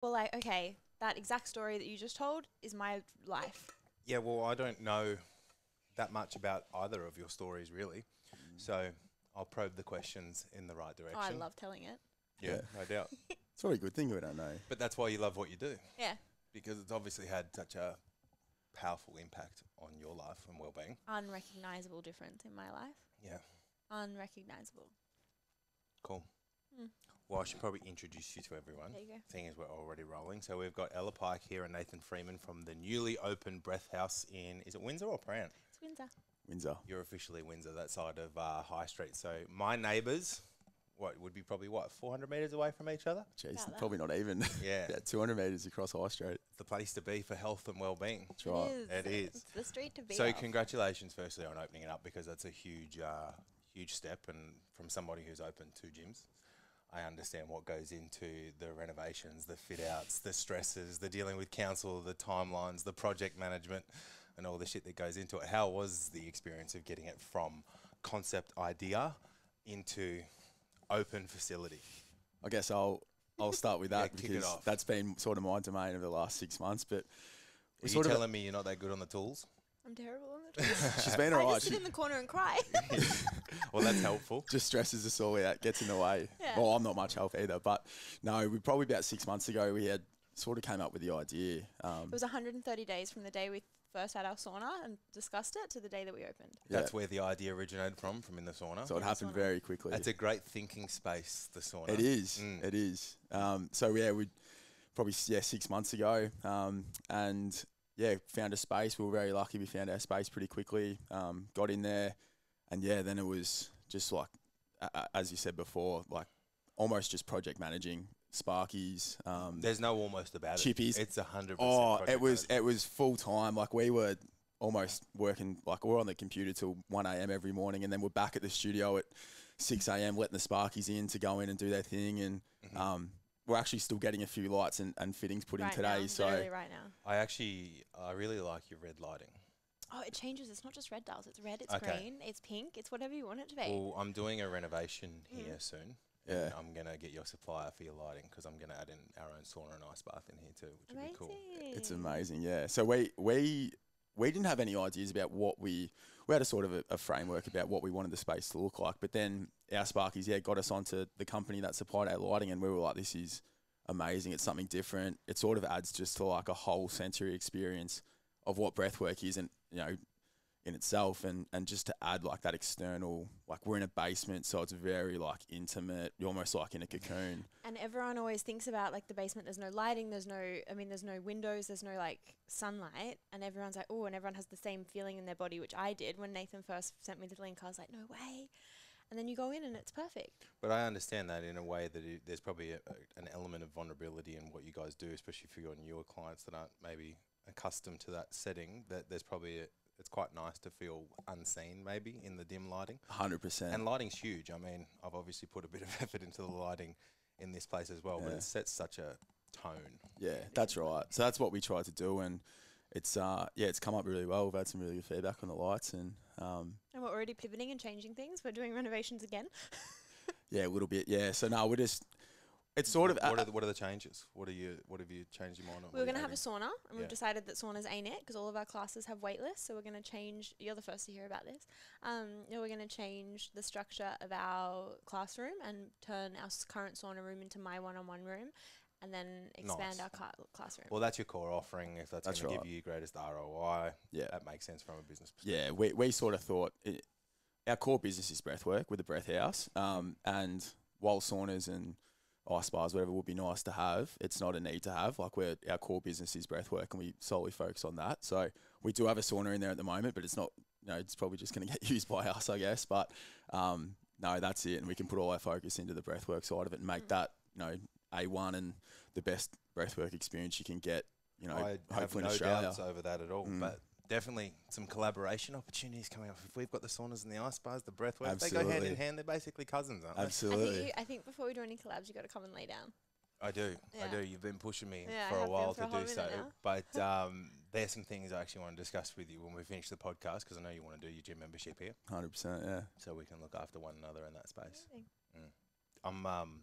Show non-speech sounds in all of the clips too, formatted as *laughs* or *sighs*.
Well, like, okay, that exact story that you just told is my life. Yeah, well, I don't know that much about either of your stories really, so I'll probe the questions in the right Oh, direction. I love telling it. Yeah, Yeah. no doubt. *laughs* It's probably a good thing we don't know. But that's why you love what you do Yeah. because it's obviously had such a powerful impact on your life and well-being. Unrecognizable difference in my life. Yeah, Unrecognizable. cool. Hmm. Well, I should probably introduce you to everyone. There you go. Seeing as we're already rolling, so we've got Ella Pike here and Nathan Freeman from the newly opened Breath Haus in is it Windsor or Prahran? It's Windsor. Windsor. You're officially Windsor, that side of uh, High Street. So my neighbours, what would be probably what 400 metres away from each other. Jeez, About that. probably not even. *laughs* Yeah. yeah, 200 metres across High Street. It's the place to be for health and well-being. That's right. It is. It is. It's the street to be So on. congratulations, firstly, on opening it up because that's a huge, uh, huge step. And from somebody who's opened two gyms, I understand what goes into the renovations, the fit outs, the stresses, the dealing with council, the timelines, the project management, and all the shit that goes into it. How was the experience of getting it from concept idea into open facility? I guess I'll I'll start with *laughs* that it because that's been sort of my domain over the last six months. But Are you sort of telling me you're not that good on the tools? I'm terrible on the *laughs* tools. she's been I alright. just sit She in the corner and cry. *laughs* Well, that's helpful. just stresses us all out, gets in the way. Yeah. Well, I'm not much help either. But no, we probably about six months ago we had sort of came up with the idea. Um, it was 130 days from the day we first had our sauna and discussed it to the day that we opened. That's where the idea originated from, from in the sauna. so it happened very quickly. That's a great thinking space, the sauna. It is. Mm. It is. Um, so yeah, we probably yeah six months ago, um, and yeah, found a space. We were very lucky. We found our space pretty quickly. Um, got in there, and yeah, then it was just like, a- as you said before, like almost just project managing Sparkies. Um, There's no almost about Chippies. it. It's a hundred. oh, it was project it was full time. Like we were almost working like we we're on the computer till one a.m. every morning, and then we're back at the studio at six a.m. letting the Sparkies in to go in and do their thing, and Mm-hmm. um, we're actually still getting a few lights and, and fittings put in today. now, so right now. I actually, I really like your red lighting. Oh, it changes. It's not just red dials. It's red. It's Okay. green. It's pink. It's whatever you want it to be. Well, I'm doing a renovation Mm. here soon. Yeah. And I'm gonna get your supplier for your lighting because I'm gonna add in our own sauna and ice bath in here too, which would be cool. It's amazing, yeah. So we we we didn't have any ideas about what we we had a sort of a, a framework about what we wanted the space to look like, but then our Sparkies, yeah, got us onto the company that supplied our lighting, and we were like, this is amazing. It's something different. It sort of adds just to like a whole sensory experience of what breathwork is, and you know, in itself, and and just to add like that external, like we're in a basement, so it's very like intimate. You're almost like in a cocoon. And everyone always thinks about like the basement. There's no lighting. There's no. I mean, there's no windows. There's no like sunlight. And everyone's like, oh, and everyone has the same feeling in their body, which I did when Nathan first sent me the link. I was like, no way. And then you go in and it's perfect. But I understand that in a way that it, there's probably a, a, an element of vulnerability in what you guys do, especially for your newer clients that aren't maybe accustomed to that setting. That there's probably a, it's quite nice to feel unseen, maybe in the dim lighting. Hundred percent. And lighting's huge. I mean, I've obviously put a bit of *laughs* effort into the lighting in this place as well, but it sets such a tone. Yeah, that's right. So that's what we tried to do, and it's uh yeah, it's come up really well. We've had some really good feedback on the lights, and um And we're already pivoting and changing things. We're doing renovations again. yeah, a little bit. Yeah. So now we're just it's sort of What uh, are the, what are the changes? What are you What have you changed your mind on? We are going to have a sauna, and Yeah. we've decided that saunas ain't it because all of our classes have wait lists. So we're going to change. You're the first to hear about this. Um, yeah, we're going to change the structure of our classroom and turn our current sauna room into my one-on-one room, and then expand Nice. our cla- classroom. Well, that's your core offering. If that's, That's going to give you greatest ROI, Yeah. that makes sense from a business perspective. yeah, we we sort of thought it, our core business is breath work with the Breath Haus, um, and while saunas and ice bars, whatever, would be nice to have. It's not a need to have. Like we're our core business is breath work, and we solely focus on that. So we do have a sauna in there at the moment, but it's not. You know, it's probably just going *laughs* to get used by us, I guess. But um, no, that's it, and we can put all our focus into the breathwork side of it and make that you know a one and the best breathwork experience you can get. You know, I have hopefully in no Australia. doubts over that at all. Mm. But definitely some collaboration opportunities coming up. If we've got the saunas and the ice bars, the breath work, they go hand in hand. They're basically cousins, aren't they? I Absolutely. think, you, I think before we do any collabs, you've got to come and lay down. I do. I do. You've been pushing me Yeah, for a while for to hot do so. now. *laughs* But um, there's some things I actually want to discuss with you when we finish the podcast because I know you want to do your gym membership here Hundred percent, yeah. so we can look after one another in that space. Amazing. I'm um,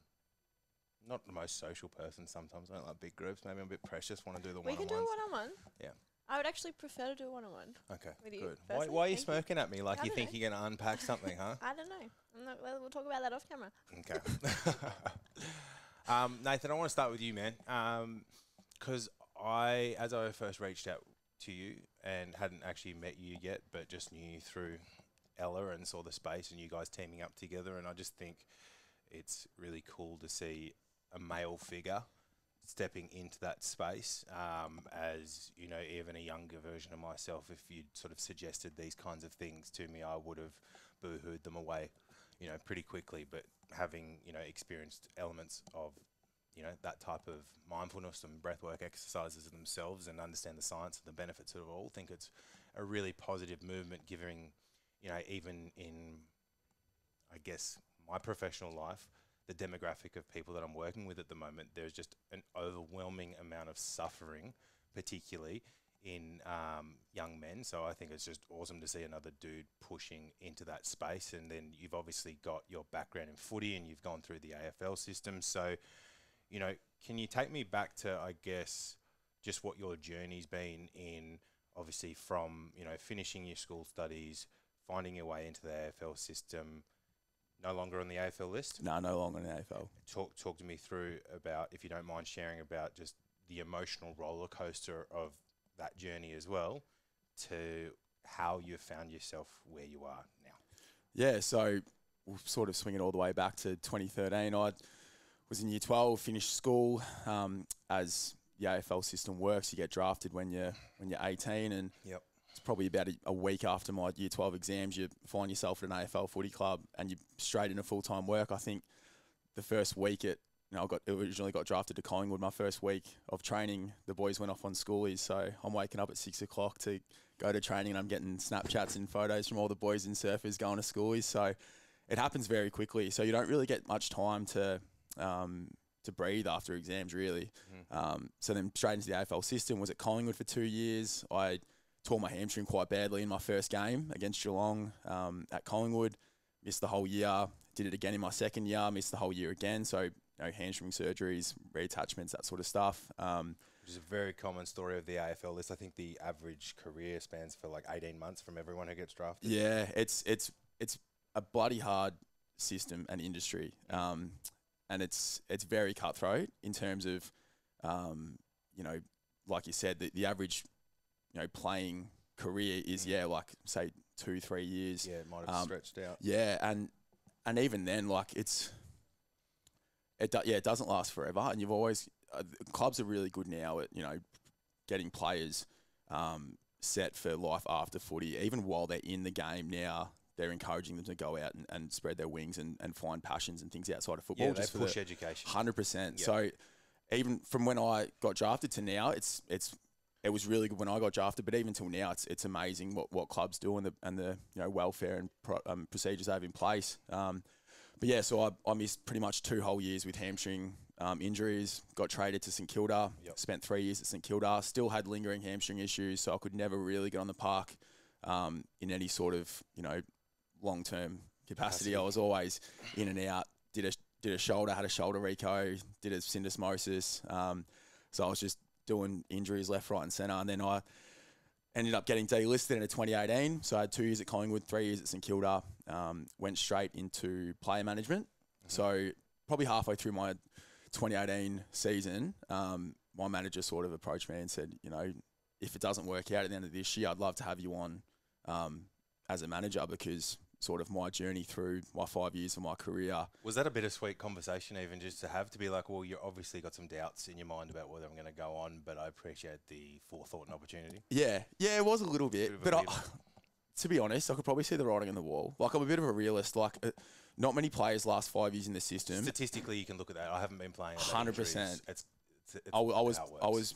not the most social person sometimes. I don't like big groups. Maybe I'm a bit precious. Want to do the We one can on do a ones. one on one. Yeah. I would actually prefer to do a one on one. Okay, with you, good. Why, why are you Thank you. smirking at me like I you think know. you're going to unpack something, huh? *laughs* I don't know. I'm not, well, we'll talk about that off camera. Okay. *laughs* um, Nathan, I want to start with you, man. Because I, as I first reached out to you and hadn't actually met you yet, but just knew you through Ella and saw the space and you guys teaming up together. And I just think it's really cool to see a male figure stepping into that space um, as you know even a younger version of myself if you'd sort of suggested these kinds of things to me i would have boo-hooed them away you know pretty quickly. But having you know experienced elements of you know that type of mindfulness and breathwork exercises themselves and understand the science and the benefits of it all think it's a really positive movement giving you know even in i guess my professional life the demographic of people that I'm working with at the moment, there's just an overwhelming amount of suffering, particularly in um, young men. So I think it's just awesome to see another dude pushing into that space. And then you've obviously got your background in footy and you've gone through the AFL system. So, you know, can you take me back to, I guess, just what your journey's been in, obviously, from, you know, finishing your school studies, finding your way into the AFL system, no longer on the AFL list? No, no longer in the AFL. talk talk to me through about if you don't mind sharing about just the emotional roller coaster of that journey as well to how you found yourself where you are now. Yeah, so we'll sort of swing it all the way back to 2013. I was in year 12, finished school. Um, as the AFL system works, you get drafted when you're when you're 18, and Yep. It's probably about a, a week after my year 12 exams, you find yourself at an AFL footy club, and you're straight into full time work. I think the first week at, You know, I got originally got drafted to Collingwood. My first week of training, the boys went off on schoolies, so I'm waking up at six o'clock to go to training, and I'm getting Snapchats and photos from all the boys and surfers going to schoolies. So it happens very quickly. So you don't really get much time to um, to breathe after exams, really. Um, so then straight into the AFL system. Was at Collingwood for two years. I tore my hamstring quite badly in my first game against Geelong um, at Collingwood. Missed the whole year. Did it again in my second year. Missed the whole year again. So you know, hamstring surgeries, reattachments, that sort of stuff. Um, Which is a very common story of the AFL list. I think the average career spans for like 18 months from everyone who gets drafted. Yeah, it's it's it's a bloody hard system and industry, um, and it's it's very cutthroat in terms of, um, you know, like you said, the, the average, you know, playing career is Mm. yeah, like say two three years. Yeah, it might have Um, stretched out. Yeah, and and even then, like it's it do, yeah, it doesn't last forever, and you've always uh, clubs are really good now at you know getting players um, set for life after footy, even while they're in the game now. They're encouraging them to go out and, and spread their wings and, and find passions and things outside of football. Yeah, they just for push the, education. Hundred percent. Yeah. So even from when I got drafted to now, it's it's it was really good when I got drafted, but even till now, it's it's amazing what, what clubs do and the and the you know welfare and pro, um, procedures they have in place. Um, but yeah, so I, I missed pretty much two whole years with hamstring um, injuries. Got traded to St Kilda. Yep. Spent three years at St Kilda. Still had lingering hamstring issues, so I could never really get on the park um, in any sort of you know long term capacity. Capacity. I was always in and out. Did a did a shoulder, had a shoulder reco, did a syndesmosis. Um, so I was just doing injuries left, right, and centre. And then I ended up getting delisted in 2018. So I had two years at Collingwood, three years at St Kilda. Um, went straight into player management. So probably halfway through my 2018 season, um, my manager sort of approached me and said, you know, if it doesn't work out at the end of this year, I'd love to have you on um, as a manager because sort of my journey through my five years of my career. Was that a bittersweet conversation, even just to have to be like, well, you obviously got some doubts in your mind about whether I'm going to go on, but I appreciate the forethought and opportunity. Yeah, yeah, it was a little bit, Bit but I, *laughs* to be honest, I could probably see the writing on the wall. Like I'm a bit of a realist. Like uh, not many players last five years in the system. Statistically, you can look at that. I haven't been playing. 100%. injuries. It's, it's, it's I, I was I was,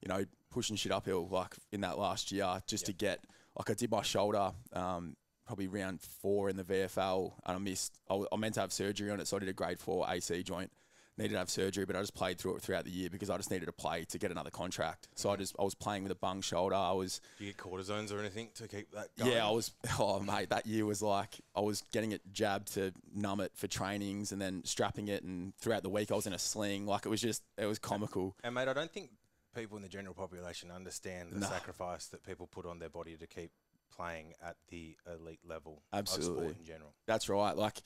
you know, pushing shit uphill like in that last year just to get like I did my shoulder um, probably round four in the VFL and I missed. I, I meant to have surgery on it, so I did a grade four AC joint needed to have surgery, but I just played through it throughout the year because I just needed to play to get another contract. So I mm. just I was playing with a bung shoulder. I was Do you get cortisones or anything to keep that going? yeah, I was. *laughs* Oh, mate, that year was like I was getting it jabbed to numb it for trainings, and then strapping it, and throughout the week I was in a sling. Like it was just, it was comical. And mate, I don't think people in the general population understand the No. sacrifice that people put on their body to keep playing at the elite level of Absolutely. sport in general. That's right. Like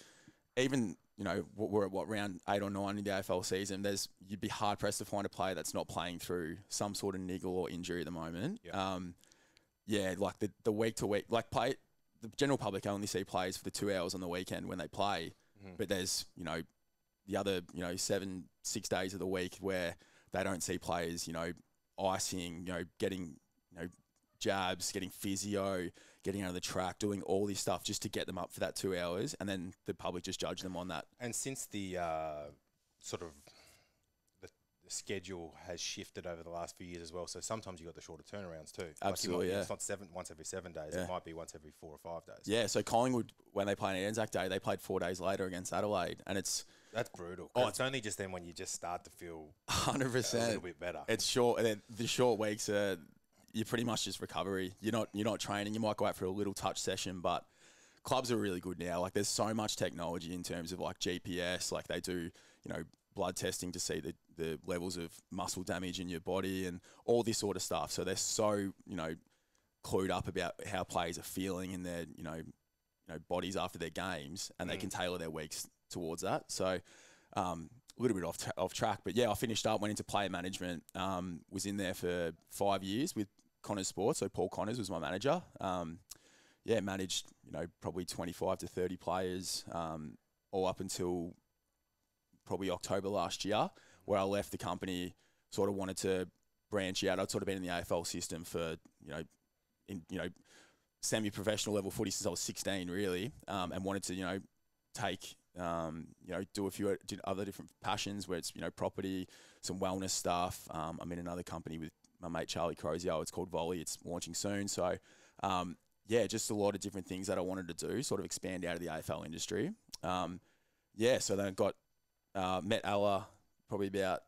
even you know we're at what round eight or nine in the AFL season. There's you'd be hard pressed to find a player that's not playing through some sort of niggle or injury at the moment. Yeah. Um, yeah, like the the week to week, like play. The general public only see players for the two hours on the weekend when they play, Mhm. but there's you know the other you know seven six days of the week where they don't see players you know icing you know getting you know jabs getting physio getting out of the track doing all this stuff just to get them up for that two hours and then the public just judge them on that And since the uh, sort of the, the schedule has shifted over the last few years as well, so sometimes you got the shorter turnarounds too. Like might- Absolutely, yeah. It's not seven once every seven days. Yeah. It might be once every four or five days. yeah so collingwood when they played anzac day they played four days later against adelaide and it's That's brutal. Oh, it's only just then when you just start to feel 100% a little bit better. it's short and then the short weeks are you're pretty much just recovery. You're not you're not training. You might go out for a little touch session but clubs are really good now. Like there's so much technology in terms of like gps like they do you know blood testing to see the, the levels of muscle damage in your body and all this sort of stuff. So they're so you know clued up about how players are feeling in their you know you know bodies after their games and they Mm. can tailor their weeks towards that. So um, a little bit off, tra- off track, but yeah, I finished up, went into player management, um, was in there for five years with Connors Sports. So Paul Connors was my manager. Um, yeah, managed you know probably 25 to 30 players, um, all up until probably October last year, where I left the company. Sort of wanted to branch out. I'd sort of been in the AFL system for you know, in you know, semi-professional level footy since I was 16, really, um, and wanted to you know take um, you know do a few other different passions where it's you know property, some wellness stuff. Um, I'm in another company with my mate Charlie Crozier. It's called Volley. It's launching soon. So um, yeah, just a lot of different things that I wanted to do, sort of expand out of the AFL industry. Um, yeah, so then I got uh, met Ella probably about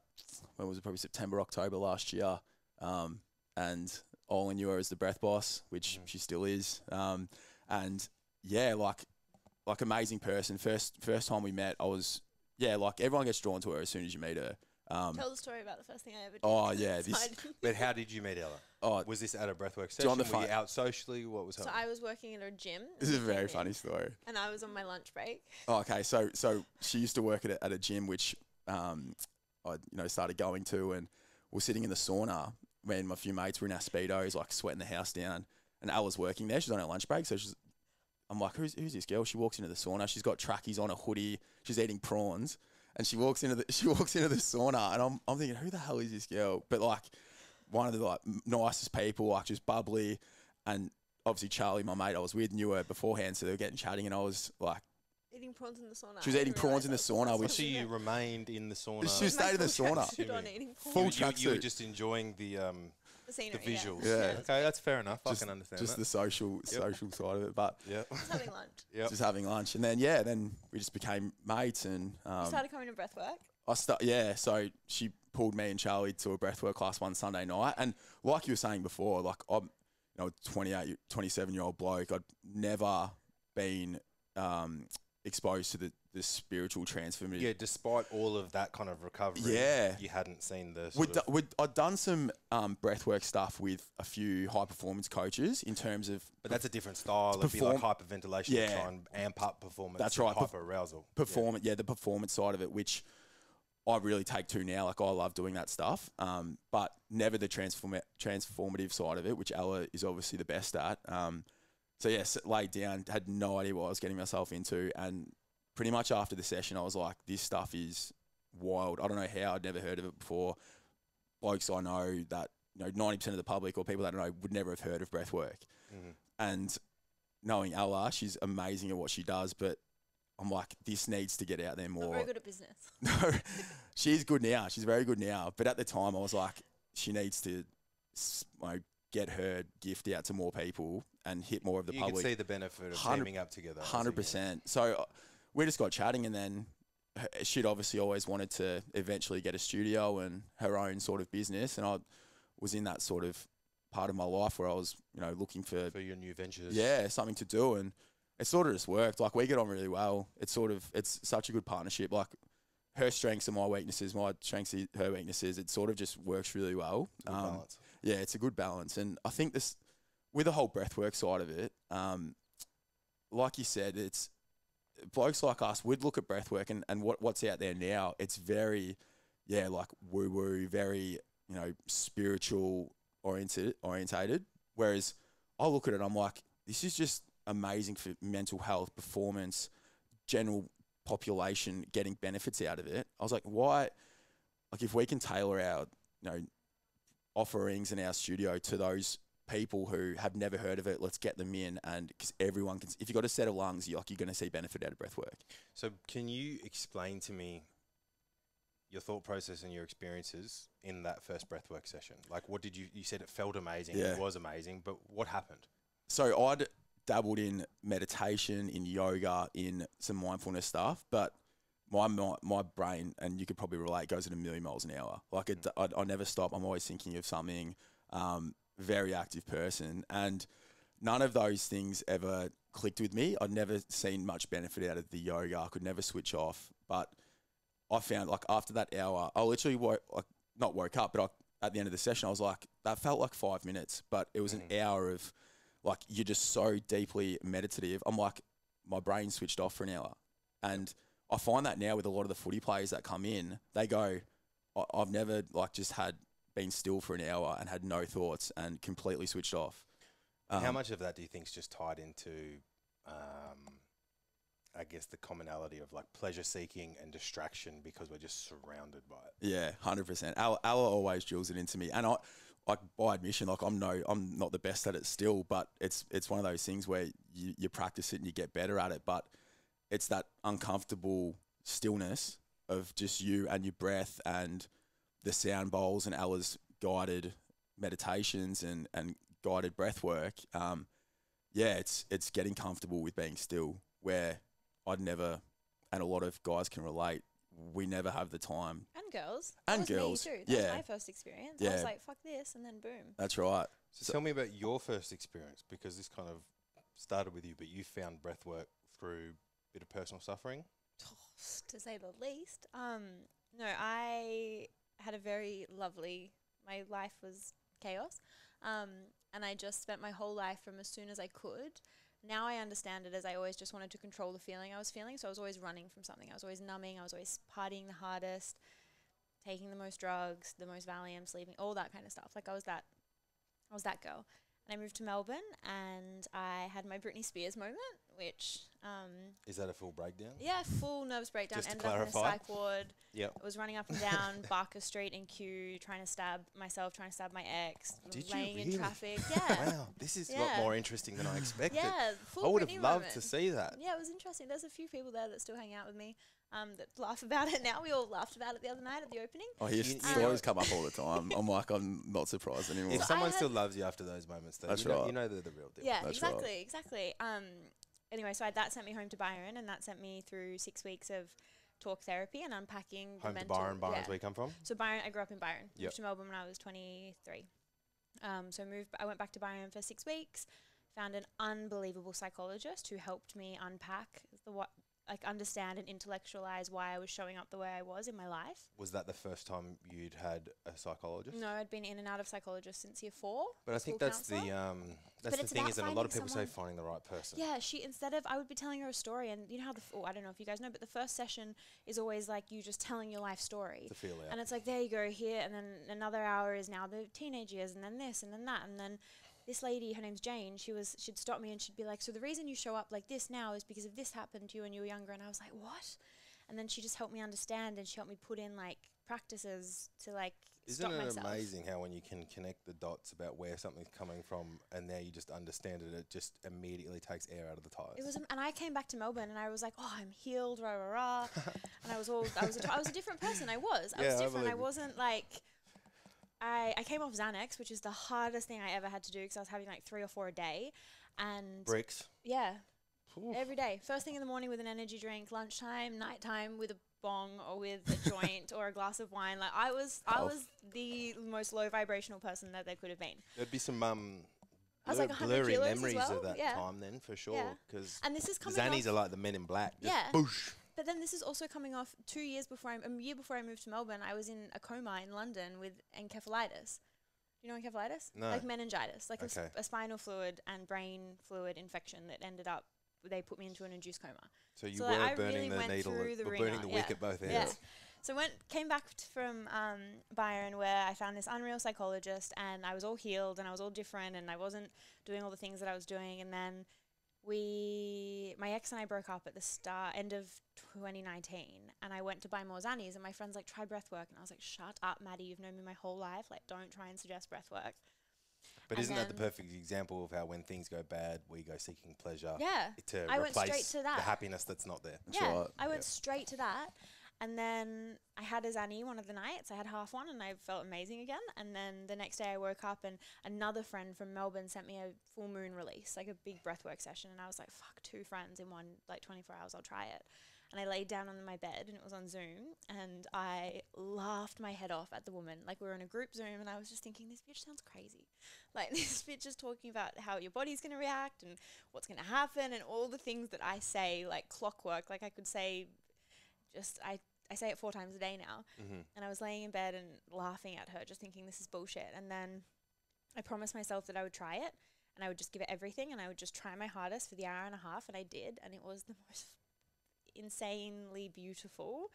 when was it? Probably September, October last year, um, and all I knew her as the breath boss, which Mhm. she still is. Um, and yeah, like like amazing person. First first time we met, I was yeah, like everyone gets drawn to her as soon as you meet her. Um, Tell the story about the first thing I ever did. Oh, yeah, It's this- *laughs* fine. but how did you meet Ella? oh, Was this at a breathwork Do you session? want the Were you out socially? What was so happening? I was working at a gym. this is a very funny in, story. And I was on my lunch break. Oh, okay, so so she used to work at a, at a gym which um, I you know started going to, and we're sitting in the sauna when my few mates were in our speedos, like sweating the house down, and Ella's working there. She's on her lunch break, so she's. I'm like, who's who's this girl? She walks into the sauna. She's got trackies on, a hoodie. She's eating prawns, and she walks into the *laughs* she walks into the sauna, and I'm I'm thinking, who the hell is this girl? But like, one of the like nicest people, like just bubbly, and obviously Charlie, my mate, I was with, knew her beforehand, so they were getting chatting, and I was like. Eating prawns in the sauna. She was eating prawns in the sauna, which- so you remained in the sauna. She was With my stayed in the full sauna. tracksuit on Full prawns. you, you, you were tracksuit. just enjoying the um, The the visuals. Yeah. it was Okay, that's fair enough. Just- I can understand just that. the social social side of it, but yeah, Just having lunch. *laughs* Yep. just having lunch, and then yeah, then we just became mates, and you um, started coming to breath work. I start yeah. So she pulled me and Charlie to a breathwork class one Sunday night, and like you were saying before, like I'm, you know, 28, 27 year old bloke. I'd never been um, exposed to the the spiritual transformative. Yeah, despite all of that kind of recovery, Yeah. you hadn't seen the. We'd, we'd, I'd done some um, breathwork stuff with a few high performance coaches in terms of but that's a different style. It'd be like hyperventilation to Yeah. try and amp up performance. That's right, Hyper arousal. performance, yeah. the performance side of it, which I really take to now. Like I love doing that stuff, um, but never the transform transformative side of it, which Ella is obviously the best at. Um, so yes, laid down, had no idea what I was getting myself into, and pretty much after the session, I was like, this stuff is wild. I don't know how I'd never heard of it before. Blokes I know that you know ninety percent of the public or people that I know would never have heard of breath work Mhm. and knowing Ella, she's amazing at what she does, but I'm like, this needs to get out there Not more. very good at business. *laughs* No, she's good now. She's very good now. But at the time, I was like, she needs to s- like, get her gift out to more people and hit more of the You can public. see the benefit of Hundred- teaming up together. 100%. So uh, we just got chatting, and then she'd obviously always wanted to eventually get a studio and her own sort of business, and I was in that sort of part of my life where I was, you know, looking for For your new ventures. yeah something to do, and it sort of just worked. Like we get on really well. It's sort of it's such a good partnership. Like her strengths are my weaknesses, my strengths are her weaknesses. It sort of just works really well. Good Um, balance. yeah, it's a good balance, and I think this with the whole breathwork side of it, um, like you said, it's blokes like us. We'd look at breathwork and, and what what's out there now. It's very, yeah, like woo woo, very you know spiritual oriented orientated. Whereas I look at it, I'm like, this is just amazing for mental health, performance, general population getting benefits out of it. I was like, why? Like, if we can tailor our, you know, offerings in our studio to those people who have never heard of it, let's get them in. And because everyone can, if you've got a set of lungs, you're, you're going to see benefit out of breath work. So, can you explain to me your thought process and your experiences in that first breathwork session? Like, what did you? You said it felt amazing. Yeah. It was amazing, but what happened? So I'd dabbled in meditation, in yoga, in some mindfulness stuff, but my my, my brain, and you could probably relate, goes at a million miles an hour. Like it, I, I never stop. I'm always thinking of something. Um, very active person, and none of those things ever clicked with me. I'd never seen much benefit out of the yoga. I could never switch off, but I found like after that hour, I literally woke, like not woke up, but I, at the end of the session, I was like, that felt like five minutes, but it was an mm-hmm. hour of like you're just so deeply meditative. I'm like, my brain switched off for an hour, and I find that now with a lot of the footy players that come in, they go, I- I've never like just had been still for an hour and had no thoughts and completely switched off. How Um, much of that do you think is just tied into, um, I guess, the commonality of like pleasure seeking and distraction because we're just surrounded by it? Yeah, hundred percent. Ella, Ella always drills it into me, and I, like by admission, like I'm no, I'm not the best at it still, but it's it's one of those things where you, you practice it and you get better at it, but it's that uncomfortable stillness of just you and your breath and the sound bowls and Ella's guided meditations and and guided breath work. Um, yeah, it's it's getting comfortable with being still, where I'd never, and a lot of guys can relate. We never have the time And girls. That And was me girls, too. That yeah. was my first experience. Yeah. I was like, fuck this, and then boom. That's right. So, So- tell me about your first experience because this kind of started with you, but you found breath work through a bit of personal suffering. *sighs* to say the least. Um, no, I had a very lovely. My life was chaos, um, and I just spent my whole life from as soon as I could. Now I understand it as I always just wanted to control the feeling I was feeling, so I was always running from something. I was always numbing. I was always partying the hardest, taking the most drugs, the most Valium, sleeping, all that kind of stuff. Like I was that, I was that girl. And I moved to Melbourne, and I had my Britney Spears moment, which um, Is that a full breakdown? yeah, full nervous breakdown. Just to Ended up in a psych ward. Yep. I was running up and down *laughs* Barker Street in Kew, trying to stab myself, trying to stab my ex, Did you laying in traffic. *laughs* Yeah. Wow, this is a lot more interesting than I expected. yeah, full I would have loved moment. to see that. Yeah, it was interesting. There's a few people there that still hang out with me um, that laugh about it now. We all laughed about it the other night at the opening. I hear You- you stories come up all the time. I'm like, I'm not surprised anymore. If So someone still loves you after those moments, though, That's you, know, right. you know they're the real deal. Yeah, That's right. exactly, exactly. Um, anyway, so I, that sent me home to Byron, and that sent me through six weeks of talk therapy and unpacking the Home to mental. Byron, Byron's yeah. where you come from. So Byron, I grew up in Byron. Yep. Moved to Melbourne when I was 23. Um, so moved. I went back to Byron for six weeks. Found an unbelievable psychologist who helped me unpack the what, like understand and intellectualize why I was showing up the way I was in my life. Was that the first time you'd had a psychologist? No, I'd been in and out of psychologists since year four. But I think that's the um, that's the it's thing is, and a lot of people say finding the right person. Yeah, she instead of I would be telling her a story, and you know how the f- oh, I don't know if you guys know, but the first session is always like you just telling your life story. Out. And it's like, there you go, here. And then another hour is now the teenage years, and then this, and then that. And then this lady, her name's Jane, she was, she'd stop me and she'd be like, so the reason you show up like this now is because of this happened to you when you were younger. And I was like, what? And then she just helped me understand and she helped me put in like practices to like Isn't stop it myself. amazing how when you can connect the dots about where something's coming from, and now you just understand it, it just immediately takes air out of the tires. It was, and I came back to Melbourne and I was like, oh, I'm healed, rah rah rah, *laughs* and I was all, I was, a t- I was a different person. I was, I Yeah, was different. I, it. wasn't like, I, I came off Xanax, which is the hardest thing I ever had to do because I was having like three or four a day, and breaks. yeah, Oof. every day, first thing in the morning with an energy drink, lunchtime, nighttime with a bong or with a joint or a glass of wine. Like I was, I Oh. was the most low vibrational person that there could have been. There'd be some um, I was like blurry memories well, of that yeah. time then, for sure. Yeah. Because And this is coming Zannies are like the men in black. Just Yeah. Boosh. But then this is also coming off two years before I, a year before I moved to Melbourne. I was in a coma in London with encephalitis. Do you know encephalitis? No. Like meningitis, like a, sp- a spinal fluid and brain fluid infection that ended up. They put me into an induced coma. So you So, were like, I burning really the needle, the or burning the yeah. at both ends. Yeah. So went came back t- from um, Byron where I found this unreal psychologist and I was all healed and I was all different and I wasn't doing all the things that I was doing and then we my ex and I broke up at the start end of 2019 and I went to buy more Zannies and my friends like try breath work and I was like shut up Maddie you've known me my whole life like don't try and suggest breath work But And isn't that the perfect example of how when things go bad, we go seeking pleasure yeah to I went straight replace to the that. happiness that's not there? That's yeah, right, I went yeah. straight to that. And then I had a Zanny one of the nights. I had half one and I felt amazing again. And then the next day I woke up and another friend from Melbourne sent me a full moon release, like a big breathwork session. And I was like, fuck, two friends in one, like 24 hours, I'll try it. And I laid down on my bed and it was on Zoom and I laughed my head off at the woman. Like we were in a group Zoom and I was just thinking, this bitch sounds crazy. *laughs* Like this bitch is talking about how your body's going to react and what's going to happen and all the things that I say like clockwork. Like I could say just I I say it four times a day now. Mm-hmm. And I was laying in bed and laughing at her, just thinking this is bullshit. And then I promised myself that I would try it and I would just give it everything and I would just try my hardest for the hour and a half. And I did. And it was the most insanely beautiful,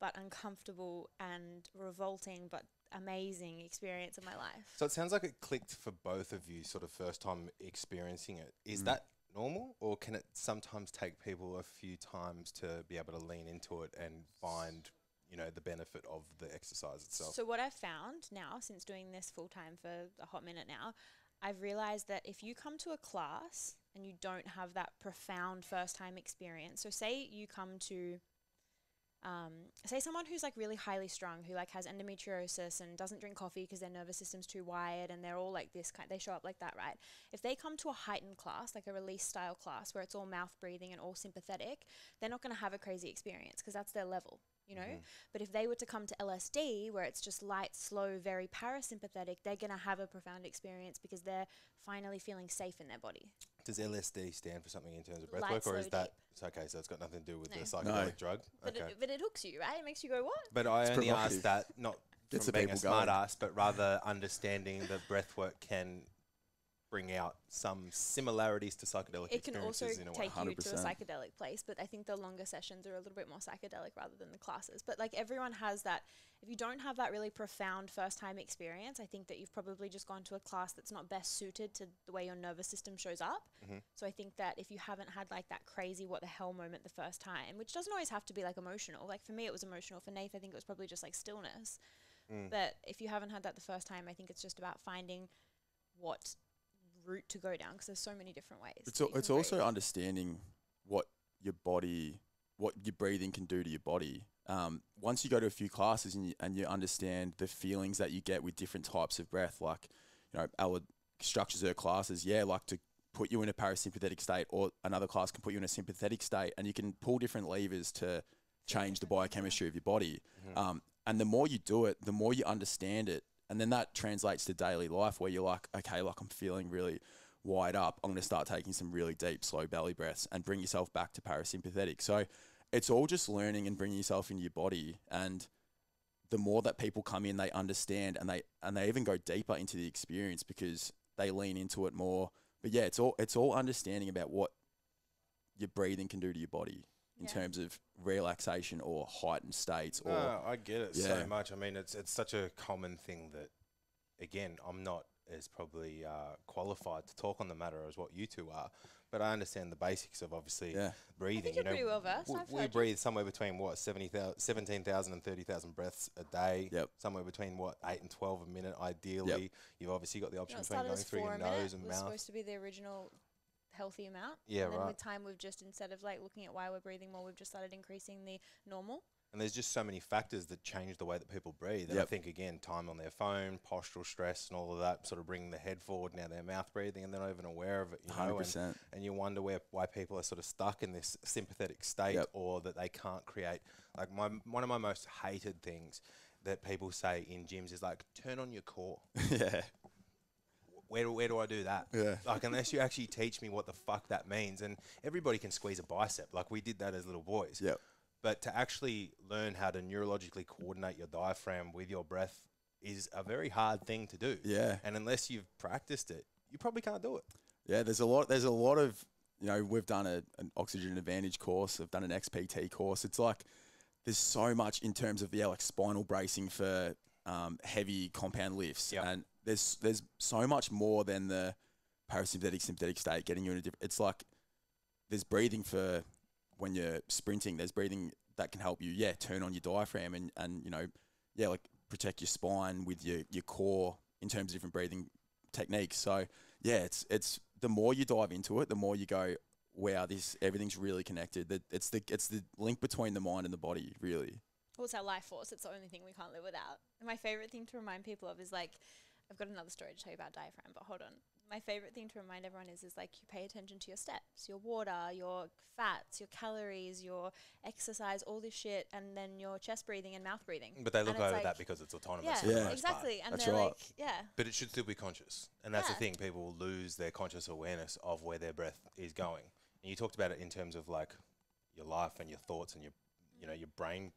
but uncomfortable and revolting, but amazing experience of my life. So it sounds like it clicked for both of you, sort of first time experiencing it. Is Mm. that normal, or can it sometimes take people a few times to be able to lean into it and find, you know, the benefit of the exercise itself? So what I've found now, since doing this full time for a hot minute now, I've realized that if you come to a class and you don't have that profound first time experience, so say you come to um, say someone who's like really highly strung, who like has endometriosis and doesn't drink coffee because their nervous system's too wired, and they're all like this kind. They show up like that, right? If they come to a heightened class, like a release style class, where it's all mouth breathing and all sympathetic, they're not going to have a crazy experience because that's their level, you know. Mhm. But if they were to come to LSD, where it's just light, slow, very parasympathetic, they're going to have a profound experience because they're finally feeling safe in their body. Does LSD stand for something in terms of breath Light, work, or is that it's okay? So it's got nothing to do with No. the No. psychedelic drug. But, okay. it, but it hooks you, right? It makes you go, what? But I It's only provocative. asked that not Gets from the being a people smart going. ass, but rather understanding that breath work can bring out some similarities to psychedelic It can also experiences in a way. take you to a 100%. psychedelic place, but I think the longer sessions are a little bit more psychedelic rather than the classes. But like everyone has that. If you don't have that really profound first time experience, I think that you've probably just gone to a class that's not best suited to the way your nervous system shows up. Mhm. So I think that if you haven't had like that crazy what the hell moment the first time, which doesn't always have to be like emotional. Like for me, it was emotional. For Nath, I think it was probably just like stillness. Mm. But if you haven't had that the first time, I think it's just about finding what route to go down because there's so many different ways. It's, that al- it's also understanding what your body, what your breathing can do to your body. Um, once you go to a few classes and you, and you understand the feelings that you get with different types of breath, like, you know, our structures her classes, yeah, like to put you in a parasympathetic state, or another class can put you in a sympathetic state, and you can pull different levers to change the biochemistry of your body. Mhm. Um, and the more you do it, the more you understand it. And then that translates to daily life where you're like, okay, like I'm feeling really wide up. I'm going to start taking some really deep, slow belly breaths and bring yourself back to parasympathetic. So it's all just learning and bringing yourself into your body. And the more that people come in, they understand and they, and they even go deeper into the experience because they lean into it more. But yeah, it's all, it's all understanding about what your breathing can do to your body in Yeah. terms of relaxation or heightened states or No, I get it Yeah. so much. I mean, it's it's such a common thing that, again, I'm not as probably uh, qualified to talk on the matter as what you two are, but I understand the basics of obviously yeah. breathing. you're you know, pretty well versed. w- I've we breathe somewhere between what 70,000 17,000 and 30,000 breaths a day. Yep. Somewhere between what eight and 12 a minute, ideally. Yep. You've obviously got the option know, between going through your nose and was mouth. supposed to be the original healthy amount. Yeah, and then right. with time, we've just instead of like looking at why we're breathing more, we've just started increasing the normal. And there's just so many factors that change the way that people breathe. And I think again, time on their phone, postural stress, and all of that, sort of bringing the head forward. Now they're mouth breathing, and they're not even aware of it. You Hundred know, and, percent. and you wonder where why people are sort of stuck in this sympathetic state, Yep. or that they can't create. Like my one of my most hated things that people say in gyms is like, turn on your core. *laughs* yeah. Where, where do I do that? Yeah. Like, unless you actually teach me what the fuck that means. And everybody can squeeze a bicep. Like, we did that as little boys. Yeah. But to actually learn how to neurologically coordinate your diaphragm with your breath is a very hard thing to do. Yeah. And unless you've practiced it, you probably can't do it. Yeah, there's a lot. There's a lot of you know. We've done a, an oxygen advantage course. I've done an XPT course. It's like there's so much in terms of yeah, like spinal bracing for um, heavy compound lifts, Yep. and there's there's so much more than the parasympathetic sympathetic state getting you in a different. It's like there's breathing for when you're sprinting. There's breathing that can help you. Yeah, turn on your diaphragm and and you know yeah like protect your spine with your your core in terms of different breathing techniques. So yeah, it's it's the more you dive into it, the more you go, wow, this everything's really connected. That it's the it's the link between the mind and the body, really. Well, it's our life force. It's the only thing we can't live without. My favorite thing to remind people of is like, I've got another story to tell you about diaphragm, but hold on. My favorite thing to remind everyone is is like you pay attention to your steps, your water, your fats, your calories, your exercise, all this shit, and then your chest breathing and mouth breathing. But they look over like- that because it's autonomous. Yeah, Yeah. most part. exactly. And That's they're right. like, yeah, But it should still be conscious. And that's Yeah. the thing, people will lose their conscious awareness of where their breath is going. And you talked about it in terms of like your life and your thoughts and your you know, your brain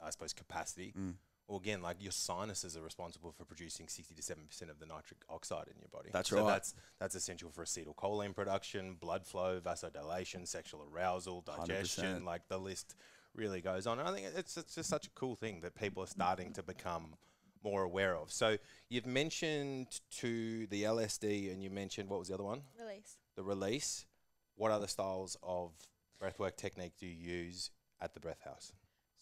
I suppose capacity. Mm. Well again, like your sinuses are responsible for producing sixty to seven percent of the nitric oxide in your body. That's so right. That's that's essential for acetylcholine production, blood flow, vasodilation, sexual arousal, digestion, 100%. like the list really goes on. And I think it's it's just such a cool thing that people are starting to become more aware of. So you've mentioned to the LSD and you mentioned what was the other one? release. The release. What other styles of breathwork technique do you use at the Breath Haus?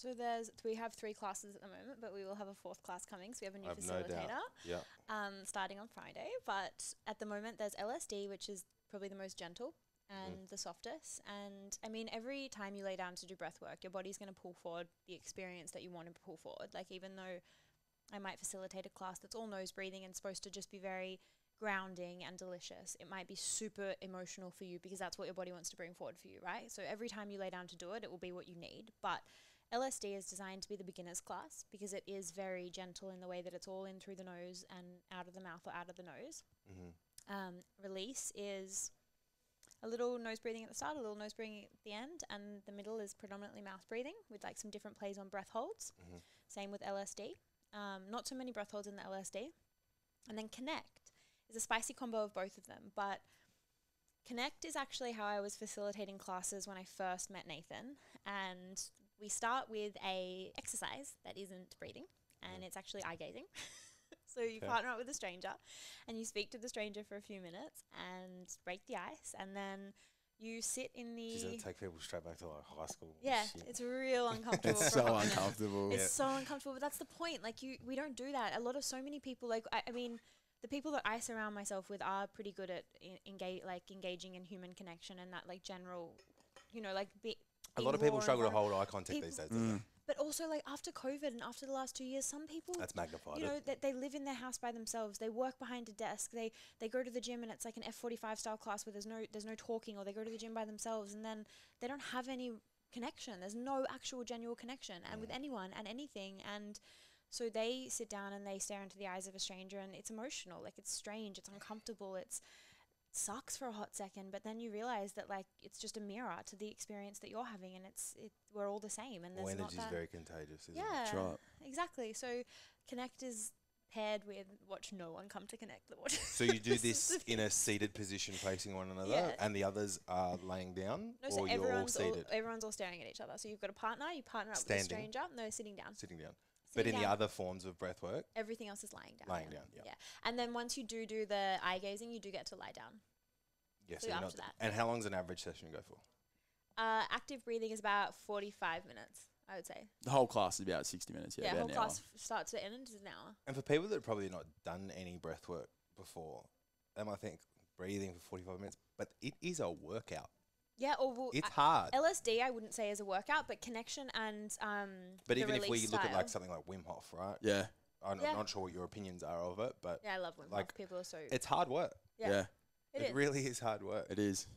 So there's we have three classes at the moment, but we will have a fourth class coming. So we have a new I've facilitator. doubt. Yeah. um, starting on Friday. But at the moment, there's LSD, which is probably the most gentle and the softest. And I mean, every time you lay down to do breath work, your body's going to pull forward the experience that you want to pull forward. Like, even though I might facilitate a class that's all nose breathing and supposed to just be very grounding and delicious, it might be super emotional for you because that's what your body wants to bring forward for you, right? So every time you lay down to do it, it will be what you need. But LSD is designed to be the beginner's class because it is very gentle in the way that it's all in through the nose and out of the mouth or out of the nose. Mm-hmm. Um, release is a little nose breathing at the start, a little nose breathing at the end, and the middle is predominantly mouth breathing with like some different plays on breath holds. Mm-hmm. Same with LSD. Um, not too many breath holds in the LSD. And then Connect is a spicy combo of both of them. But Connect is actually how I was facilitating classes when I first met Nathan. And we start with a exercise that isn't breathing, and it's actually eye gazing. *laughs* so you partner up with a stranger, and you speak to the stranger for a few minutes and break the ice, and then you sit in the Does that take people straight back to like high school? yeah, shit? it's real *laughs* uncomfortable. It's so uncomfortable. It's so uncomfortable, but that's the point. Like you, we don't do that. A lot of so many people, like I, I mean, the people that I surround myself with are pretty good at engage, like engaging in human connection and that like general, you know, like be. A lot of people struggle to hold eye contact these days. Mm. But also, like after COVID and after the last two years, some people That's magnified. you it. know that they live in their house by themselves they work behind a desk they they go to the gym and it's like an F45 style class where there's no there's no talking or they go to the gym by themselves and then they don't have any connection there's no actual genuine connection and with anyone and anything and so they sit down and they stare into the eyes of a stranger and it's emotional like it's strange it's uncomfortable it's sucks for a hot second but then you realize that like it's just a mirror to the experience that you're having and it's it, we're all the same and Well, there's energy is very contagious, isn't yeah it? Exactly. So connect is paired with watch no one come to connect the watch. So you *laughs* do This is this the in a seated position facing one another, Yeah. and the others are laying down, no, so or you're all everyone's all, seated, everyone's all staring at each other. So you've got a partner, you partner up Standing. with a stranger. No, sitting down. sitting down. But Sitting in the other forms of breath work, everything else is lying down. Lying down, yeah. And then once you do do the eye gazing, you do get to lie down. yes. So you're after that. And how long long's an average session go for? Uh, active breathing is about forty-five minutes, I would say. The whole class is about 60 minutes. Yeah, Yeah, about whole an class f- start to end is an hour. And for people that have probably not done any breath work before, they might think breathing for 45 minutes, but it is a workout. Yeah, or well, It's I- hard. LSD I wouldn't say is a workout, but connection and um. But the even if we release look at like something like Wim Hof, right? Yeah, I'm Yeah. not sure what your opinions are of it, but yeah, I love Wim like, Hof. People are so. it's hard work. yeah, yeah, it It, is. really is hard work. it is.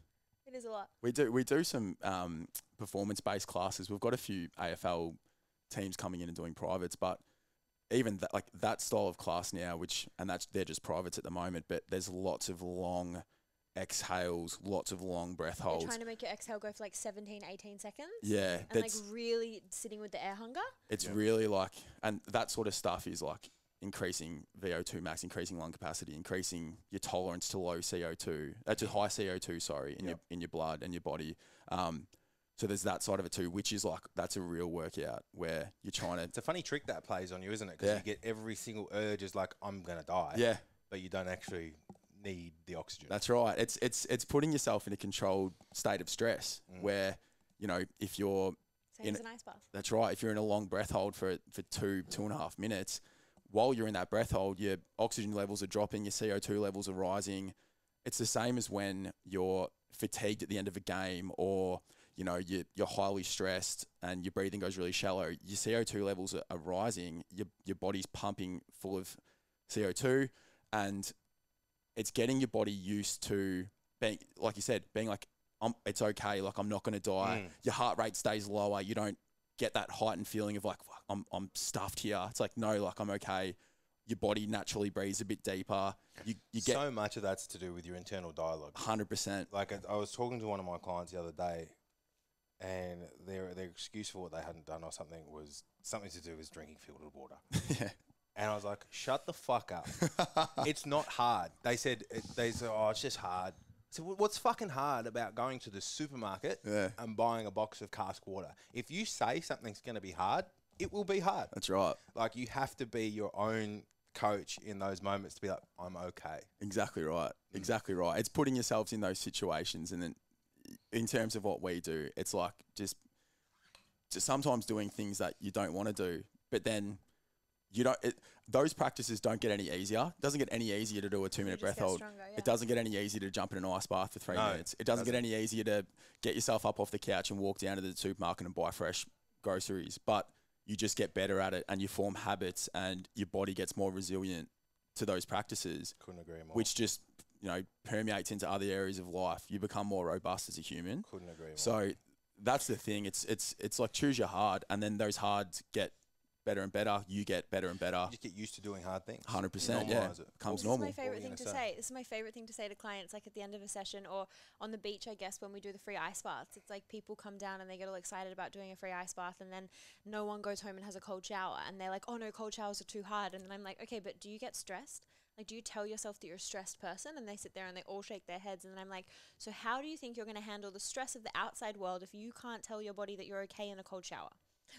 it is a lot. We do we do some um, performance based classes. We've got a few AFL teams coming in and doing privates, but even that like that style of class now, which and that's they're just privates at the moment, but there's lots of long exhales, lots of long breath They're holds. trying to make your exhale go for like 17, 18 seconds. Yeah, And like that's really sitting with the air hunger. it's Yeah. really like and that sort of stuff is like increasing VO2 max, increasing lung capacity, increasing your tolerance to low CO2, uh, to high CO2, sorry, in your in your blood and your body. Um, so there's that side of it too, which is like that's a real workout where you're trying to It's a funny trick that plays on you, isn't it? Because Yeah. you get every single urge is like, I'm going to die. yeah, But you don't actually need the oxygen. that's right. It's it's it's putting yourself in a controlled state of stress Mm. where you know if you're Same In as an ice bath. That's right. If you're in a long breath hold for for two two and a half minutes, while you're in that breath hold, your oxygen levels are dropping, your CO2 levels are rising. It's the same as when you're fatigued at the end of a game, or you know you you're highly stressed and your breathing goes really shallow. Your CO2 levels are, are rising. Your your body's pumping full of CO2, and it's getting your body used to being like you said, being like. I'm, it's okay. Like I'm not going to die. Mm. Your heart rate stays lower. You don't get that heightened feeling of like I'm I'm stuffed here. It's like no, like I'm okay. Your body naturally breathes a bit deeper. You you get so much of that's to do with your internal dialogue. hundred percent. Like I, I was talking to one of my clients the other day, and their their excuse for what they hadn't done or something was something to do with drinking filtered water. *laughs* Yeah. And I was like, "Shut the fuck up! *laughs* it's not hard." They said it, they said, "Oh, it's just hard." So "Wh- what's fucking hard about going to the supermarket Yeah. and buying a box of cask water? If you say something's going to be hard, it will be hard. That's right. Like you have to be your own coach in those moments to be like, "I'm okay." Exactly right. Mm. Exactly right. It's putting yourselves in those situations, and then in terms of what we do, it's like just just sometimes doing things that you don't want to do, but then you don't. It, those practices don't get any easier. It doesn't get any easier to do a two You minute breath hold. stronger, yeah. It doesn't get any easier to jump in an ice bath for three No, minutes. It doesn't get doesn't. any easier to get yourself up off the couch and walk down to the supermarket and buy fresh groceries. But you just get better at it and you form habits and your body gets more resilient to those practices, Couldn't agree more. which just, you know, permeates into other areas of life. You become more robust as a human. couldn't agree more. So that's the thing. It's it's it's like choose your hard and then those hards get better and better. You get better and better. you just get used to doing hard things. Hundred percent, yeah. Normalise it. Comes this normal. is my favorite thing to gonna say? say? This is my favorite thing to say to clients, like at the end of a session or on the beach, I guess, when we do the free ice baths. It's like people come down and they get all excited about doing a free ice bath, and then no one goes home and has a cold shower, and they're like, "Oh no, cold showers are too hard." And then I'm like, "Okay, but do you get stressed?" Like, do you tell yourself that you're a stressed person? And they sit there and they all shake their heads. And then I'm like, so how do you think you're going to handle the stress of the outside world if you can't tell your body that you're okay in a cold shower?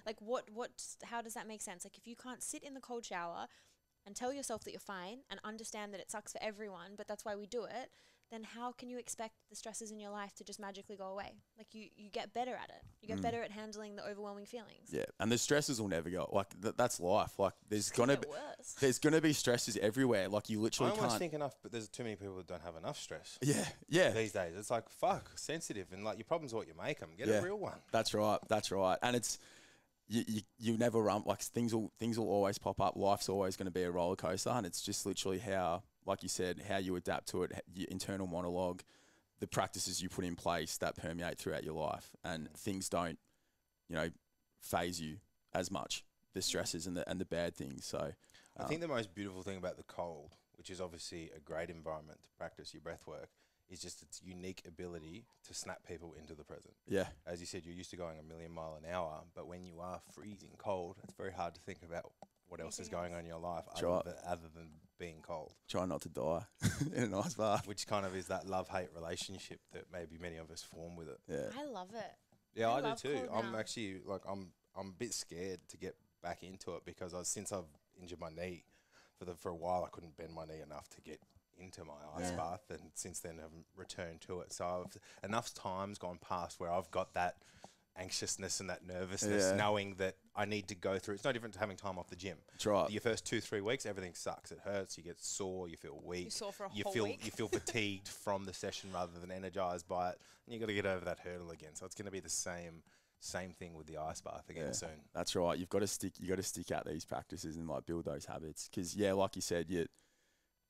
Like, what, what, how does that make sense? Like, if you can't sit in the cold shower and tell yourself that you're fine and understand that it sucks for everyone, but that's why we do it, then how can you expect the stresses in your life to just magically go away? Like, you, you get better at it. You get Mm. better at handling the overwhelming feelings. Yeah, and the stresses will never go. Like th- that's life. Like there's It's gonna gonna be, worse. there's gonna be stresses everywhere. Like you I literally almost can't. think enough, but there's too many people that don't have enough stress yeah, yeah, these days. It's like fuck, sensitive, and like your problem's are what you make them. Get Yeah. a real one. that's right. That's right. And it's you, you, you never run like things will things will always pop up. Life's always going to be a roller coaster, and it's just literally how, like you said, how you adapt to it, your internal monologue, the practices you put in place that permeate throughout your life, and things don't, you know, faze you as much. The stresses and the and the bad things. So I um, think the most beautiful thing about the cold, which is obviously a great environment to practice your breath work, is just its unique ability to snap people into the present. yeah, As you said, you're used to going a million mile an hour, but when you are freezing cold, it's very hard to think about what else is going on in your life That's other, than, other than being cold, try not to die *laughs* in a nice bath. which kind of is that love hate relationship that maybe many of us form with it. Yeah. I love it. Yeah, I I, do too. I'm now. actually like I'm I'm a bit scared to get back into it because I since I've injured my knee for the for a while I couldn't bend my knee enough to get into my ice Yeah. bath and since then haven't returned to it. So I've enough times gone past where I've got that anxiousness and that nervousness Yeah. knowing that I need to go through. It's no different to having time off the gym. That's right. Your first two three weeks, everything sucks. It hurts. You get sore. You feel weak. You saw for a you whole feel week. you feel *laughs* fatigued from the session rather than energized by it, and you got to get over that hurdle again. So it's going to be the same same thing with the ice bath again Yeah. soon. That's right. You've got to stick. You got to stick out these practices and like build those habits. Because yeah, like you said, you,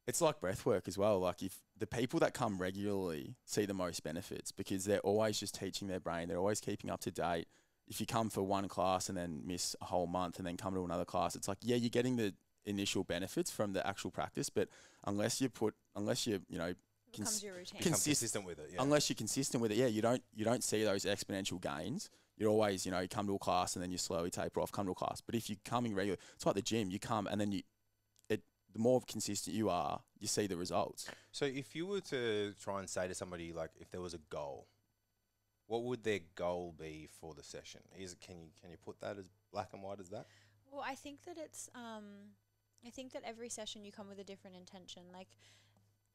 it's like breath work as well. Like if the people that come regularly see the most benefits because they're always just teaching their brain. They're always keeping up to date. If you come for one class and then miss a whole month and then come to another class, it's like yeah, you're getting the initial benefits from the actual practice, but unless you put, unless you you know becomes cons- your Consist- consistent with it. Yeah. unless you're consistent with it, yeah, you don't you don't see those exponential gains. You're always, you know, you come to a class and then you slowly taper off, come to a class. But if you're coming regular, it's like the gym. You come and then you, it the more consistent you are, you see the results. So if you were to try and say to somebody like if there was a goal, what would their goal be for the session? Is it, can you can you put that as black and white as that? Well, I think that it's um I think that every session you come with a different intention. Like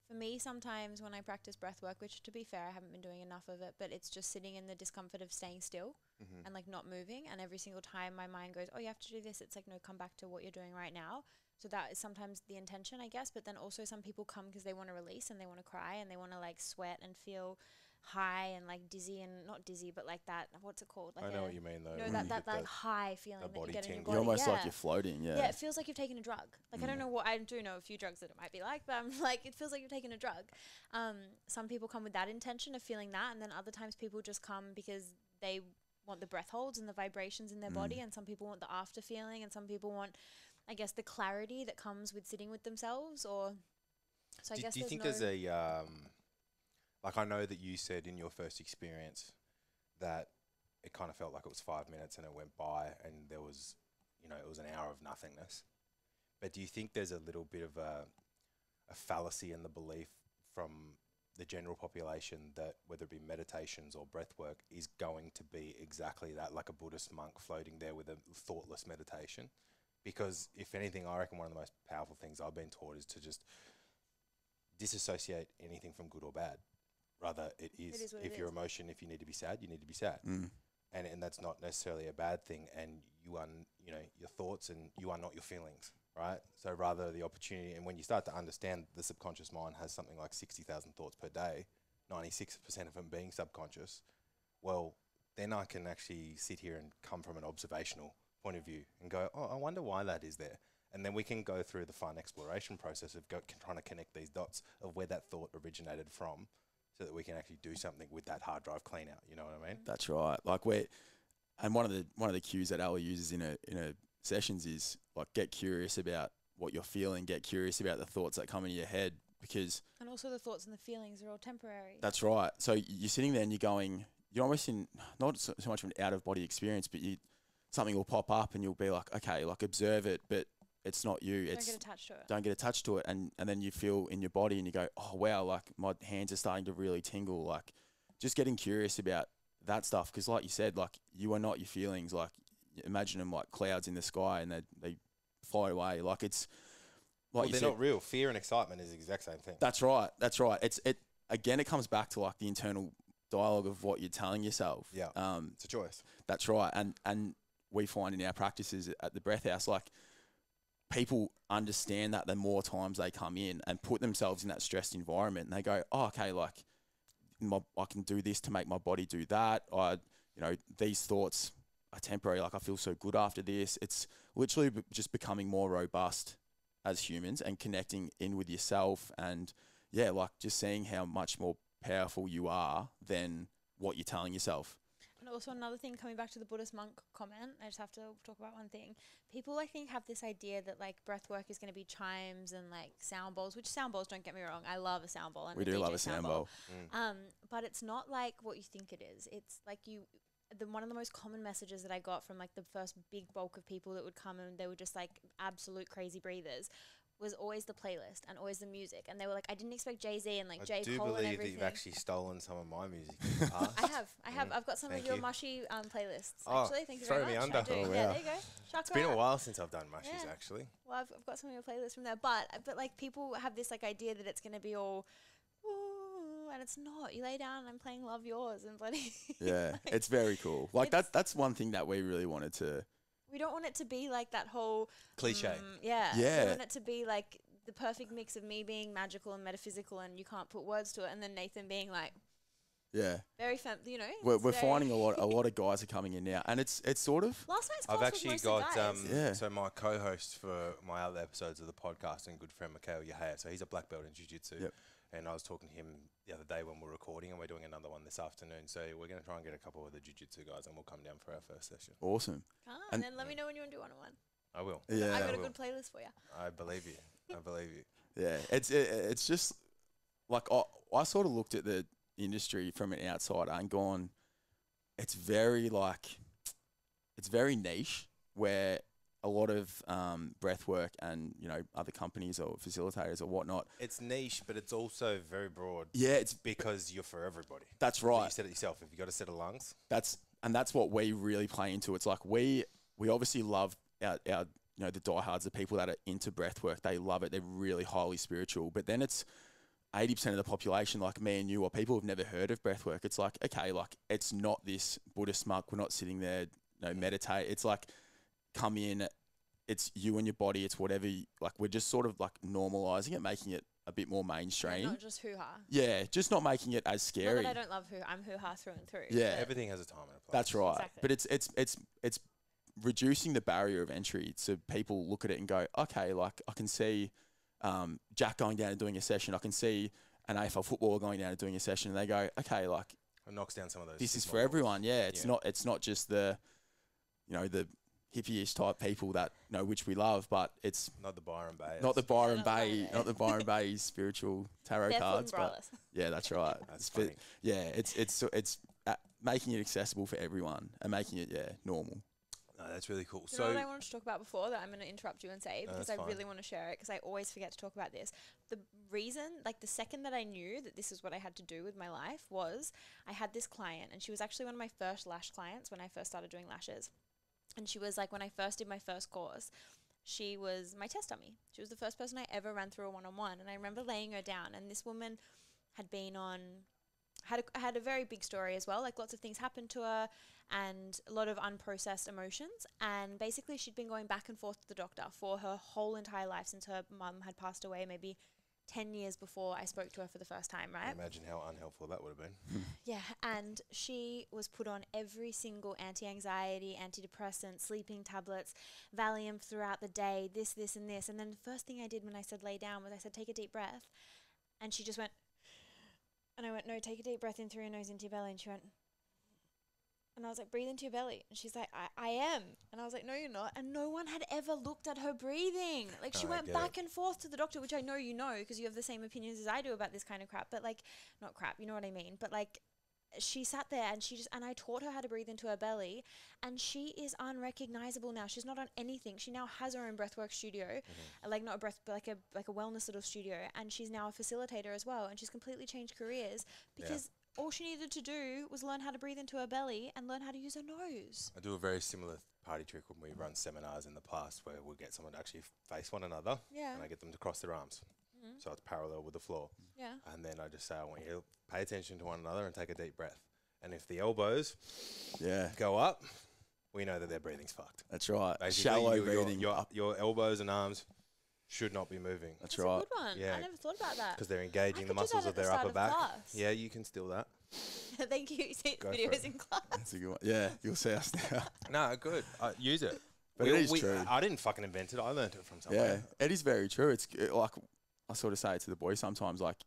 for me sometimes when I practice breath work, which to be fair I haven't been doing enough of it, but it's just sitting in the discomfort of staying still Mm-hmm. and like not moving and every single time my mind goes, "Oh, you have to do this." It's like, "No, come back to what you're doing right now." So that is sometimes the intention, I guess, but then also some people come because they want to release and they want to cry and they want to like sweat and feel high and like dizzy and not dizzy, but like that what's it called? Like I know a- what you mean though. no, when that, that like high feeling that, body you get in your tingle. body. You're almost yeah. like you're floating. Yeah. Yeah, it feels like you've taken a drug. Like I don't Mm. know what I do know a few drugs that it might be like, but I'm *laughs* like it feels like you've taken a drug. Um, some people come with that intention of feeling that, and then other times people just come because they want the breath holds and the vibrations in their body, Mm. and some people want the after feeling, and some people want, I guess, the clarity that comes with sitting with themselves. Or so I do, guess do you think no there's a um, like I know that you said in your first experience that it kind of felt like it was five minutes and it went by and there was you know it was an hour of nothingness. But do you think there's a little bit of a a fallacy in the belief from the general population that whether it be meditations or breath work is going to be exactly that, like a Buddhist monk floating there with a thoughtless meditation? Because if anything, I reckon one of the most powerful things I've been taught is to just disassociate anything from good or bad. Rather, it is. is what if it your is. emotion, if you need to be sad, you need to be sad, Mm. and and that's not necessarily a bad thing. And you are, you know, your thoughts, and you are not your feelings, right? So rather, the opportunity, and when you start to understand, the subconscious mind has something like sixty thousand thoughts per day, ninety six percent of them being subconscious. Well, then I can actually sit here and come from an observational point of view and go, oh, I wonder why that is there. And then we can go through the fun exploration process of go, trying to connect these dots of where that thought originated from so that we can actually do something with that hard drive clean out. You know what I mean? That's right. Like we're, and one of the one of the cues that Ella uses in a in a sessions is like get curious about what you're feeling, get curious about the thoughts that come into your head because and also the thoughts and the feelings are all temporary. that's right. So you're sitting there and you're going, you're almost in not so, so much of an out of body experience, but you something will pop up and you'll be like, okay, like observe it, but it's not you. Don't It's get attached to it. don't get attached to it and and then you feel in your body and you go oh wow like my hands are starting to really tingle like just getting curious about that stuff because like you said like you are not your feelings like imagine them like clouds in the sky and they they fly away like it's like well, they're said not real. Fear and excitement is the exact same thing. that's right that's right it's it again it comes back to like the internal dialogue of what you're telling yourself Yeah. um it's a choice. that's right. And and we find in our practices at the Breath Haus, like people understand that the more times they come in and put themselves in that stressed environment and they go, Oh, okay, like my, I can do this to make my body do that. I you know, these thoughts are temporary, like I feel so good after this. It's literally just becoming more robust as humans and connecting in with yourself and yeah, like just seeing how much more powerful you are than what you're telling yourself. And also another thing, coming back to the Buddhist monk comment, I just have to talk about one thing. People, I think, have this idea that like breath work is going to be chimes and like sound bowls, which sound bowls, don't get me wrong, I love a sound bowl. And We a do DJ love a sound bowl. Mm. Um, but it's not like what you think it is. It's like you. The one of the most common messages that I got from like the first big bulk of people that would come and they were just like absolute crazy breathers was always the playlist and always the music. And they were like, I didn't expect Jay Z and like I J do Cole and believe that everything. you've actually stolen some of my music. in the *laughs* past. I have, I have, Mm, I've got some thank of your you. mushy um, playlists. Oh, actually, thank you throw very me much. I under. do. Oh, yeah, wow. there you go. Shout It's been a while since I've done mushies, Yeah. actually. Well, I've, I've got some of your playlists from there, but but like people have this like idea that it's gonna be all, ooh, and it's not. You lay down and I'm playing Love Yours and bloody. *laughs* Yeah, like- it's very cool. Like It's- that. That's one thing that we really wanted to we don't want it to be like that whole Cliche. mm, yeah. Yeah. We want it to be like the perfect mix of me being magical and metaphysical, and you can't put words to it, and then Nathan being like Yeah, very fem, you know. we're, we're finding a lot. A *laughs* lot of guys are coming in now, and it's it's sort of Last night's I've actually mostly got um, Yeah. so my co-host for my other episodes of the podcast and good friend Mikhail Yahaya. So he's a black belt in jiu-jitsu. Yep. And I was talking to him the other day when we are recording, and we're doing another one this afternoon. So we're going to try and get a couple of the jiu-jitsu guys, and we'll come down for our first session. awesome. Ah, and- and then let me know when you want to do one on one. I will. Yeah, I've got a will. good playlist for you. I believe you. I *laughs* believe you. Yeah, it's it, it's just like I, I sort of looked at the industry from an outsider and gone, it's very like, it's very niche where a lot of um, breath work and you know other companies or facilitators or whatnot. It's niche, but it's also very broad Yeah, it's because you're for everybody. that's So right. You said it yourself. If you got a set of lungs, That's and that's what we really play into. It's like we we obviously love our, our you know the diehards, the people that are into breath work. They love it. They're really highly spiritual. But then it's eighty percent of the population, like me and you, or people who've never heard of breath work. It's like okay, like it's not this Buddhist monk. We're not sitting there, you know, meditate. It's like come in. It's you and your body. It's whatever. You, like we're just sort of like normalizing it, making it a bit more mainstream. Not just hoo ha. Yeah, just not making it as Not scary. that I don't love hoo. I'm hoo ha through and through. Yeah. everything has a time and a place. That's right. Exactly. But it's it's it's it's reducing the barrier of entry so people look at it and go, okay, like I can see um, Jack going down and doing a session. I can see an AFL footballer going down and doing a session, and they go, okay, like It knocks down some of those. this is for stigma everyone. Yeah, it's Yeah. not it's not just the you know the hippie-ish type people that you know which we love, but it's Not the Byron Bay. not the Byron not Bay, Bay. not the Byron Bay spiritual tarot Barefoot cards, but *laughs* yeah, that's right. That's It's funny. yeah, it's it's it's uh, making it accessible for everyone and making it yeah normal. No, that's really cool. Do you so know what I wanted to talk about before that I'm going to interrupt you and say No, because that's I fine. really want to share it because I always forget to talk about this. The reason, like the second that I knew that this is what I had to do with my life was I had this client and she was actually one of my first lash clients when I first started doing lashes. And she was like when I first did my first course, she was my test dummy. She was the first person I ever ran through a one-on-one and I remember laying her down and this woman had been on had a, had a very big story as well. Like lots of things happened to her and a lot of unprocessed emotions. And basically, she'd been going back and forth to the doctor for her whole entire life since her mum had passed away, maybe 10 years before I spoke to her for the first time, I right? imagine how unhelpful that would have been. *laughs* Yeah, and she was put on every single anti anxiety, antidepressant, sleeping tablets, Valium throughout the day, this, this, and this. And then the first thing I did when I said lay down was I said, take a deep breath. And she just went, and I went, no, take a deep breath in through your nose into your belly. And she went, and I was like, breathe into your belly. And she's like, I, I am. And I was like, no, you're not. And no one had ever looked at her breathing. Like, she I went back it. and forth to the doctor, which I know you know because you have the same opinions as I do about this kind of crap. But, like, not crap, you know what I mean? But, like, she sat there and she just, and I taught her how to breathe into her belly. And she is unrecognizable now. She's not on anything. She now has her own breathwork studio, Mm-hmm. uh, like, not a breath, but like a, like a wellness little studio. And she's now a facilitator as well. And she's completely changed careers Yeah. Because all she needed to do was learn how to breathe into her belly and learn how to use her nose. I do a very similar party trick when we run seminars in the past where we'll get someone to actually face one another Yeah. and I get them to cross their arms. Mhm. So it's parallel with the floor. Yeah. And then I just say, I want you to pay attention to one another and take a deep breath. And if the elbows Yeah, go up, we know that their breathing's fucked. that's right. Basically, Shallow your, your- breathing. Your, up. your elbows and arms should not be moving That's, That's right. a good one. Yeah. I never thought about that. because they're engaging the could do that muscles of the their upper of back. class. Yeah, you can steal that. *laughs* Thank you. You see Go for videos it. in class. That's a good one. Yeah, you'll see us now. *laughs* No, good. Uh, use it. But We- it is we- true. I didn't fucking invent it. I learned it from somewhere. yeah, somewhere. it is very true. It's uh, like I sort of say it to the boys sometimes. Like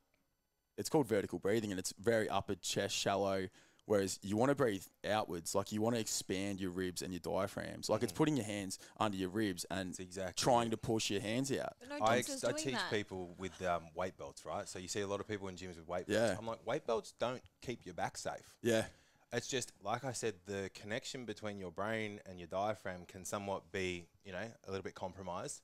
it's called vertical breathing, and it's very upper chest, shallow. Whereas you want to breathe outwards, like you want to expand your ribs and your diaphragms. Like it's Mhm. putting your hands under your ribs and It's exactly trying to push your hands out. No I, ex- I teach that. people with um, weight belts, right? So you see a lot of people in gyms with weight Yeah. belts. I'm like, weight belts don't keep your back safe. Yeah, It's just like I said, the connection between your brain and your diaphragm can somewhat be, you know, a little bit compromised.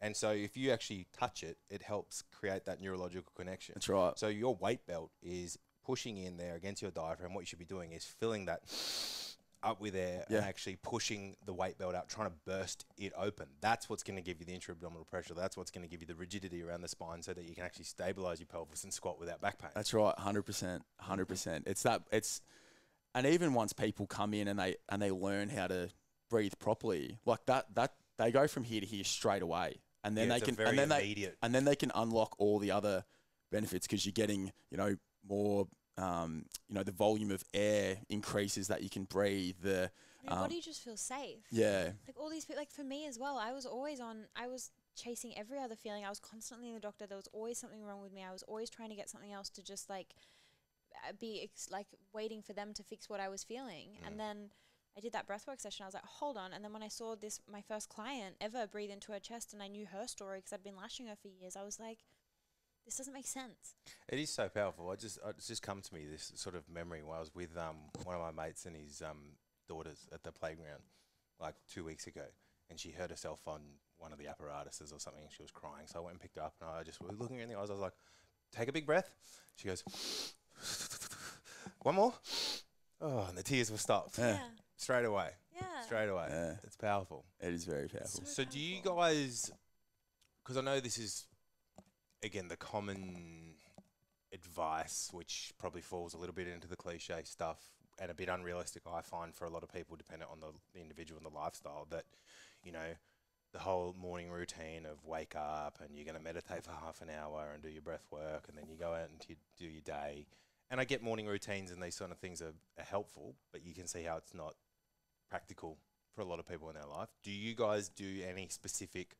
And so if you actually touch it, it helps create that neurological connection. that's right. So your weight belt is pushing in there against your diaphragm. What you should be doing is filling that *sniffs* up with air Yeah. and actually pushing the weight belt out, trying to burst it open. That's what's going to give you the intra-abdominal pressure. That's what's going to give you the rigidity around the spine so that you can actually stabilize your pelvis and squat without back pain. That's right, hundred percent, hundred percent. It's that. It's and even once people come in and they and they learn how to breathe properly, like that, that they go from here to here straight away, and then Yeah, they can, very and then they, and then they can unlock all the other benefits because you're getting, you know, more, um, you know, the volume of air increases that you can breathe. The Your Um, body just feels safe. yeah, Like all these people, like for me as well, I was always on, I was chasing every other feeling. I was constantly in the doctor. There was always something wrong with me. I was always trying to get something else to just like uh, be ex- like waiting for them to fix what I was feeling. Mm. And then I did that breathwork session. I was like, hold on. And then when I saw this, my first client ever breathe into her chest and I knew her story because I'd been lashing her for years, I was like, this doesn't make sense. It is so powerful. I just, it's just come to me this sort of memory when I was with um, one of my mates and his um, daughters at the playground like two weeks ago, and she hurt herself on one of the apparatuses or something. She was crying, so I went and picked her up, and I just was looking her in the eyes. I was like, "Take a big breath." She goes, "One more." Oh, and the tears were stopped Yeah. Yeah. straight away. Yeah. Straight away. Yeah. It's powerful. it is very powerful. So So do you guys? Because I know this is again the common advice, which probably falls a little bit into the cliche stuff and a bit unrealistic. I find for a lot of people, dependent on the, the individual and the lifestyle, that you know the whole morning routine of wake up and you're going to meditate for half an hour and do your breath work, and then you go out and you do your day. And I get morning routines and these sort of things are, are helpful, but you can see how it's not practical for a lot of people in their life. Do you guys do any specific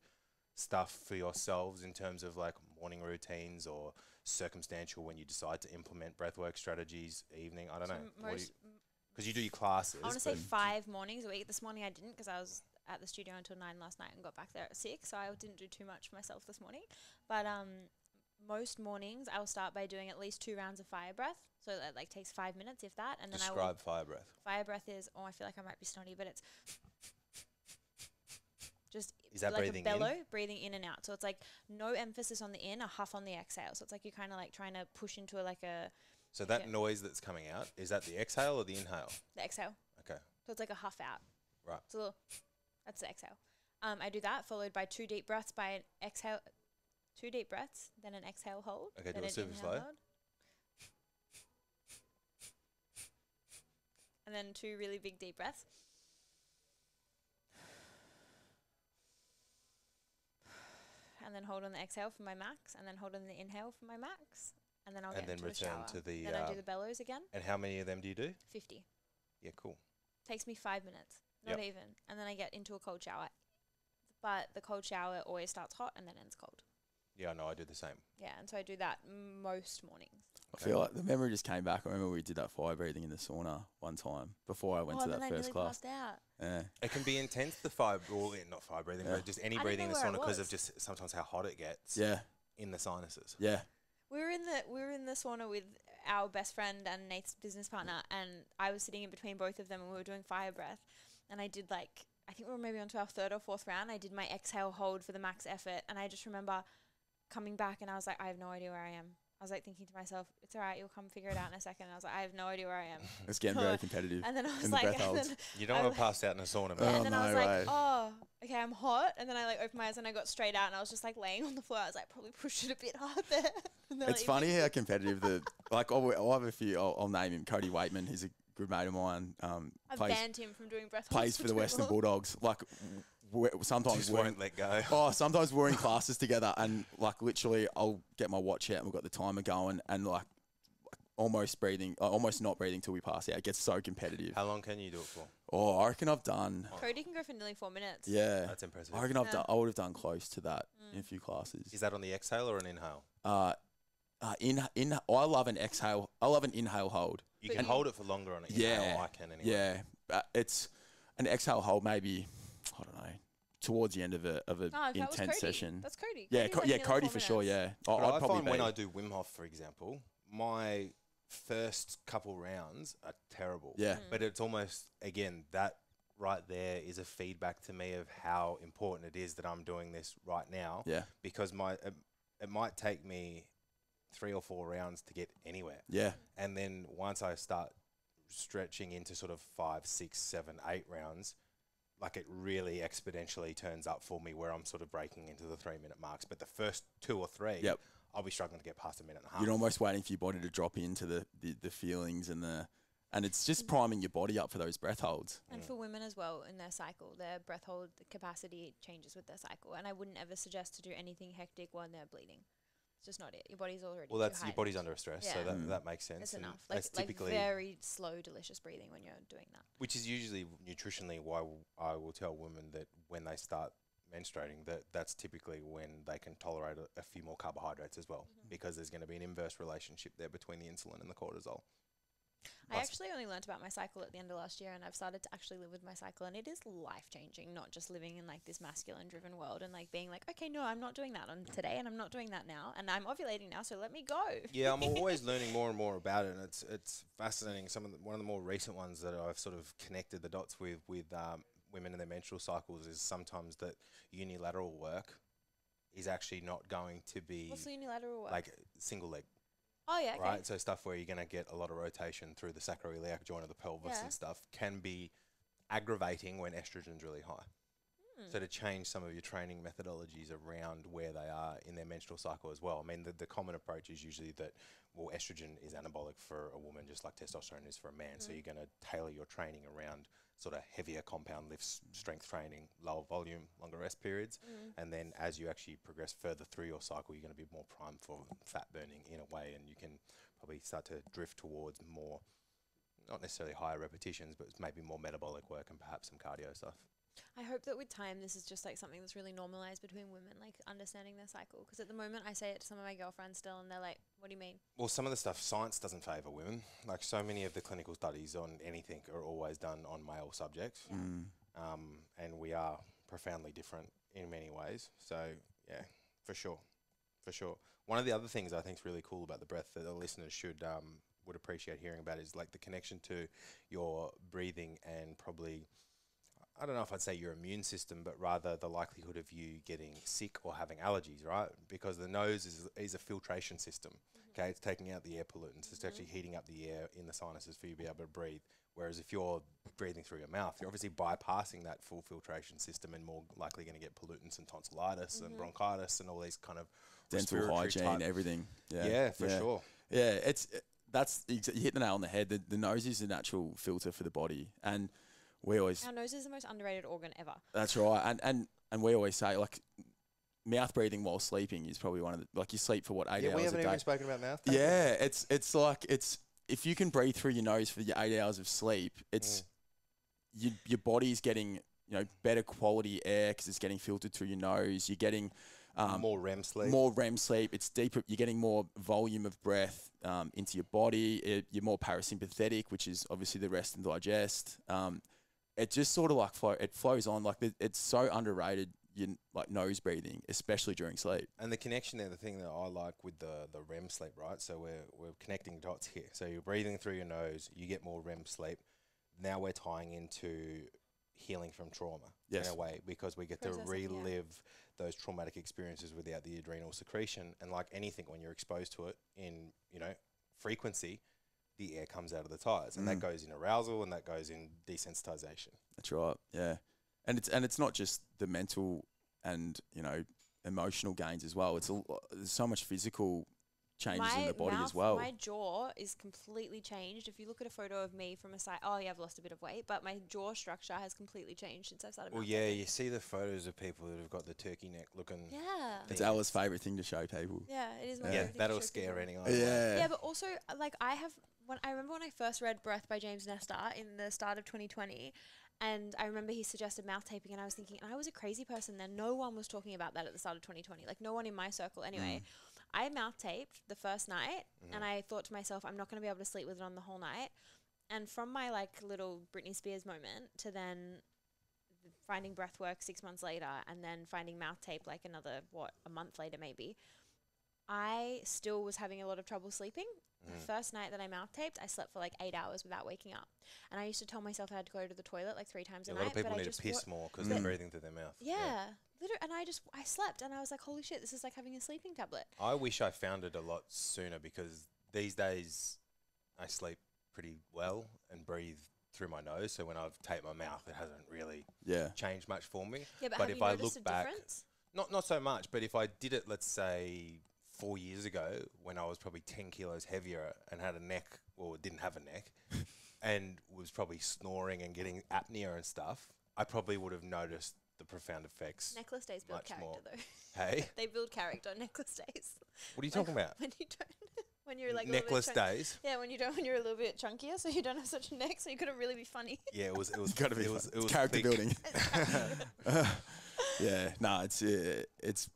stuff for yourselves in terms of like morning routines or circumstantial when you decide to implement breathwork strategies, evening? I don't So know. Because you do your classes. I want to say five mornings a week. This morning I didn't because I was at the studio until nine last night and got back there at six. So I didn't do too much for myself this morning. But um, most mornings I will start by doing at least two rounds of fire breath. So that like takes five minutes, if that, and then I will. Describe fire breath. Fire breath is oh I feel like I might be snotty, but it's *laughs* just Is that like breathing a in? bellow, breathing in and out. So it's like no emphasis on the in, a huff on the exhale. So it's like you're kind of like trying to push into a, like a So Okay. that noise that's coming out, is that the exhale or the inhale? the exhale. Okay. So it's like a huff out. Right. It's a little. That's the exhale. Um, I do that followed by two deep breaths by an exhale, two deep breaths, then an exhale hold. Okay, then do it an super slow. hold. And then two really big deep breaths. And then hold on the exhale for my max, and then hold on the inhale for my max, and then I'll And get then into return a shower. to the, then I uh, do the bellows again. And how many of them do you do? Fifty. Yeah, cool. Takes me five minutes, not Yep. even. And then I get into a cold shower. But the cold shower always starts hot and then ends cold. Yeah, no, I do the same. Yeah, and so I do that most mornings. I feel like the memory just came back. I remember we did that fire breathing in the sauna one time before I went oh, to then that I first nearly class. passed out. Yeah. It can be intense, the fire, well, not fire breathing, Yeah. but just any I breathing in the sauna because of just sometimes how hot it gets Yeah. in the sinuses. Yeah. We were in the we were in the sauna with our best friend and Nate's business partner, and I was sitting in between both of them, and we were doing fire breath. And I did like I think we were maybe onto our third or fourth round. I did my exhale hold for the max effort, and I just remember coming back, and I was like, I have no idea where I am. I was like thinking to myself, it's all right, you'll come figure it out in a second. And I was like, I have no idea where I am. *laughs* It's getting very *laughs* competitive. And then I was In the like, *laughs* breath and holds. then, You don't want to pass out in a sauna, yeah, Oh, man. and then I was no like, oh, okay, I'm hot. And then I like opened my eyes and I got straight out, and I was just like laying on the floor. I was like, probably pushed it a bit hard there. It's like, funny how competitive the like. I'll, I'll have a few. I'll, I'll name him Cody Weightman. He's a good mate of mine. Um, I've plays banned him from doing breath plays holds for the Western. Bulldogs. Like w- w- sometimes Just we're won't let go. *laughs* Oh, sometimes we're in classes together, and like literally, I'll get my watch out, and we've got the timer going, and like almost breathing, uh, almost not breathing till we pass out. It gets so competitive. How long can you do it for? Oh, I reckon I've done. Cody can go for nearly four minutes. Yeah, That's impressive. I reckon I've done. I would have done close to that in a Mm. few classes. Is that on the exhale or an inhale? Uh, uh, in in I love an exhale. I love an inhale hold. You But can you- hold it for longer on an inhale. Yeah, I can anyway. Yeah, but it's an exhale hold. Maybe I don't know towards the end of a of an No, if that was intense session. That's Cody. Yeah, Co- like yeah, Cody four for sure. Yeah, I, But I'd I probably find when I do Wim Hof, for example, my first couple rounds are terrible. Yeah. Mm. But it's almost again that right there is a feedback to me of how important it is that I'm doing this right now yeah, because my it, it might take me three or four rounds to get anywhere, yeah, and then once I start stretching into sort of five, six, seven, eight rounds. Like it really exponentially turns up for me where I'm sort of breaking into the three minute marks. But the first two or three, Yep. I'll be struggling to get past a minute and a half. You're almost waiting for your body to drop into the, the, the feelings and the and it's just priming your body up for those breath holds. And for women as well in their cycle, their breath hold capacity changes with their cycle. And I wouldn't ever suggest to do anything hectic when they're bleeding. It's just not it. Your body's already Well, too that's your body's heightened. under stress, so that, Mm. that makes sense. It's and enough. Like, that's like typically very slow, delicious breathing when you're doing that. which is usually nutritionally why w- I will tell women that when they start menstruating that that's typically when they can tolerate a, a few more carbohydrates as well Mm-hmm. because there's going to be an inverse relationship there between the insulin and the cortisol. I actually only learnt about my cycle at the end of last year, and I've started to actually live with my cycle, and it is life changing. Not just living in like this masculine driven world and like being like, okay, no, I'm not doing that on today, and I'm not doing that now, and I'm ovulating now, so let me go. Yeah, I'm *laughs* always learning more and more about it, and it's it's fascinating. Some of the, one of the more recent ones that I've sort of connected the dots with with um, women and their menstrual cycles is sometimes that unilateral work is actually not going to be What's unilateral work? like single leg. Oh yeah, okay. right? So stuff where you're going to get a lot of rotation through the sacroiliac joint of the pelvis Yeah. and stuff can be aggravating when estrogen's really high. Hmm. So to change some of your training methodologies around where they are in their menstrual cycle as well. I mean, the, the common approach is usually that well, estrogen is anabolic for a woman, just like testosterone is for a man. So Mm. you're going to tailor your training around sort of heavier compound lifts, strength training, lower volume, longer rest periods. Mm. And then as you actually progress further through your cycle, you're going to be more primed for fat burning in a way, and you can probably start to drift towards more, not necessarily higher repetitions, but maybe more metabolic work and perhaps some cardio stuff. I hope that with time, this is just like something that's really normalized between women, like understanding their cycle. Because at the moment, I say it to some of my girlfriends still, and they're like, "What do you mean?" Well, some of the stuff science doesn't favour women. Like so many of the clinical studies on anything are always done on male subjects, Mm. um, and we are profoundly different in many ways. So yeah, for sure, for sure. One of the other things I think is really cool about the breath that the listeners should um, would appreciate hearing about is like the connection to your breathing and probably. I don't know if I'd say your immune system, but rather the likelihood of you getting sick or having allergies, right? Because the nose is, is a filtration system. Mm-hmm. Okay, it's taking out the air pollutants. It's actually mm-hmm. heating up the air in the sinuses for you to be able to breathe. Whereas if you're breathing through your mouth, you're obviously bypassing that full filtration system and more likely going to get pollutants and tonsillitis and mm-hmm. bronchitis and all these kind of Dental hygiene, type- everything. Yeah, Yeah, for sure. Yeah, it's it- that's you hit the nail on the head. The, the nose is a natural filter for the body, and we always Our nose is the most underrated organ ever. that's right. And and and we always say like mouth breathing while sleeping is probably one of the like you sleep for what eight Yeah, hours we haven't day. even spoken about mouth. Yeah, it's it's like it's if you can breathe through your nose for your eight hours of sleep, it's you, your body's getting you know better quality air because it's getting filtered through your nose. You're getting um, more REM sleep. more REM sleep. It's deeper. You're getting more volume of breath um, into your body. It, you're more parasympathetic, which is obviously the rest and digest. Um, it just sort of like flow. It flows on like it's so underrated. You like nose breathing, especially during sleep. And the connection there, the thing that I like with the, the REM sleep, right? So we're, we're connecting dots here. So you're breathing through your nose, you get more REM sleep. Now we're tying into healing from trauma Yes. in a way because we get to Processing, yeah. relive those traumatic experiences without the adrenal secretion. And like anything, when you're exposed to it in, you know, frequency, the air comes out of the tires. And that Mm. goes in arousal and that goes in desensitization. That's right. Yeah, and it's and it's not just the mental and you know emotional gains as well. It's a, there's so much physical changes in the body mouth, as well. My jaw is completely changed. If you look at a photo of me from a side, oh yeah, I've lost a bit of weight, but my jaw structure has completely changed since I've started. Well, yeah, you see the photos of people that have got the turkey neck looking. Yeah. it's thing. Ella's favorite thing to show people. Yeah, it is my Yeah, Yeah, favorite that'll show scare people. anyone. Yeah. Yeah, but also like I have when I remember when I first read Breath by James Nestor in the start of 2020, and I remember he suggested mouth taping, and I was thinking, and I was a crazy person then. No one was talking about that at the start of 2020. Like no one in my circle, anyway. Mm. I mouth taped the first night, mm-hmm. and I thought to myself, I'm not going to be able to sleep with it on the whole night. And from my like little Britney Spears moment to then finding breath work six months later, and then finding mouth tape like another what a month later maybe. I still was having a lot of trouble sleeping. Mm. The first night that I mouth taped, I slept for like eight hours without waking up. And I used to tell myself I had to go to the toilet like three times Yeah, a a lot night. of people but I need just to piss wa- more because Mm. they're breathing through their mouth. Yeah, literally. And I just I slept, and I was like, holy shit, this is like having a sleeping tablet. I wish I found it a lot sooner because these days I sleep pretty well and breathe through my nose. So when I've taped my mouth, it hasn't really Yeah. changed much for me. Yeah, but, But have if you I look a back- difference? Not not so much, but if I did it, let's say four years ago, when I was probably ten kilos heavier and had a neck or didn't have a neck, *laughs* and was probably snoring and getting apnea and stuff, I probably would have noticed the profound effects. Necklace days build character more. though. *laughs* Hey, *laughs* they build character on necklace days. what are you When- talking about? When you don't, when you're like a little bit Necklace chunk- days. Yeah, when you don't, when you're a little bit chunkier, so you don't have such a neck, so you couldn't really be funny. Yeah, it was. It was. It's got to be It was. It was character thick. building. yeah, no, it's uh, it's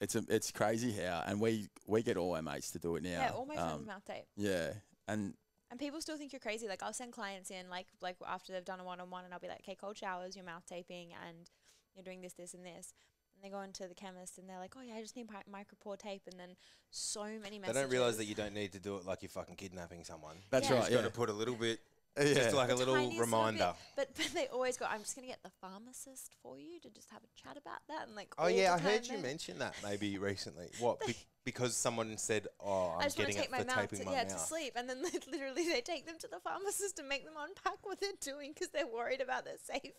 it's a, it's crazy how, and we we get all our mates to do it now. yeah, all my friends Um, mouth tape. Yeah, and And people still think you're crazy. Like I'll send clients in, like like after they've done a one on one, and I'll be like, "Okay, cold showers, you're mouth taping, and you're doing this, this, and this." And they go into the chemist, and they're like, "Oh yeah, I just need mi- micropore tape." And then so many They messages. don't realize that you don't need to do it like you're fucking kidnapping someone. that's Yeah. right. Just Yeah, got to put a little bit, yeah. just like a The little tiniest bit. reminder. But but they always go, "I'm just gonna get the pharmacist for you to just have a chat about that." And like, Oh yeah, I heard you mention that maybe *laughs* recently. What? Be- *laughs* because someone said, "Oh, I'm I just want getting to it take my for mouth taping to, my yeah, mouth." to sleep, and then *laughs* they, literally they take them to the pharmacist and make them unpack what they're doing because they're worried about their safety.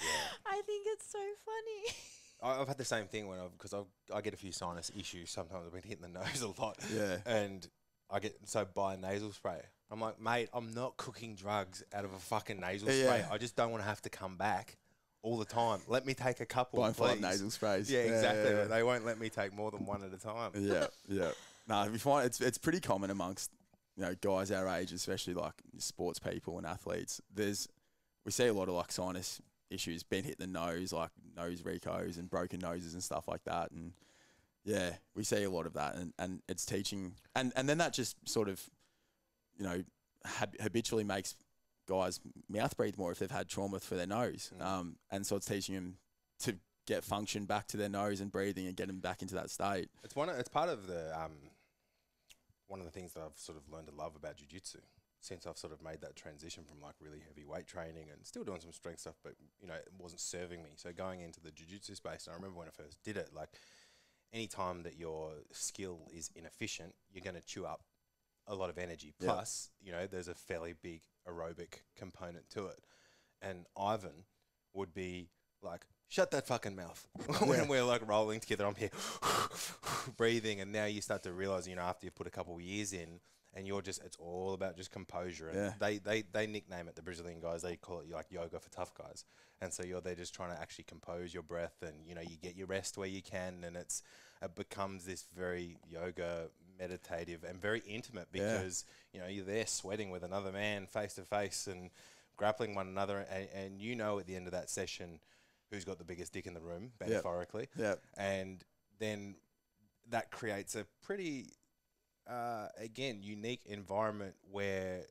Yeah. I think it's so funny. I- I've had the same thing when I've because I I get a few sinus issues. Sometimes I've been hitting the nose a lot, yeah. and I get so buy a nasal spray. I'm like, mate, I'm not cooking drugs out of a fucking nasal Yeah. spray. I just don't want to have to come back all the time. Let me take a couple, Buying five nasal sprays. Yeah, exactly. Yeah, They won't let me take more than one at a time. yeah, yeah. No, we find it's it's pretty common amongst you know guys our age, especially like sports people and athletes. There's we see a lot of like sinus issues, been hit the nose, like nose recos and broken noses and stuff like that, and yeah, we see a lot of that, and and it's teaching, and and then that just sort of you know hab- habitually makes guys mouth breathe more if they've had trauma for their nose, Mm. um, and so it's teaching them to get function back to their nose and breathing and get them back into that state. It's one. Of, it's part of the um, one of the things that I've sort of learned to love about jujitsu since I've sort of made that transition from like really heavy weight training and still doing some strength stuff, but you know it wasn't serving me. So going into the jujitsu space, and I remember when I first did it, like any time that your skill is inefficient, you're going to chew up a lot of energy. Yeah. Plus, you know, there's a fairly big aerobic component to it, and Ivan would be like, "Shut that fucking mouth." *laughs* when Yeah. we're like rolling together, I'm here *laughs* breathing, and now you start to realize, you know, after you've put a couple of years in, and you're just, it's all about just composure. And Yeah. they, they, they nickname it the Brazilian guys. They call it like yoga for tough guys. And so you're there just trying to actually compose your breath, and you know, you get your rest where you can, and it's it becomes this very yoga meditative and very intimate Yeah. because you know you're there sweating with another man face to face and grappling one another and, and you know at the end of that session who's got the biggest dick in the room Yep. metaphorically Yeah, and then that creates a pretty uh, again unique environment where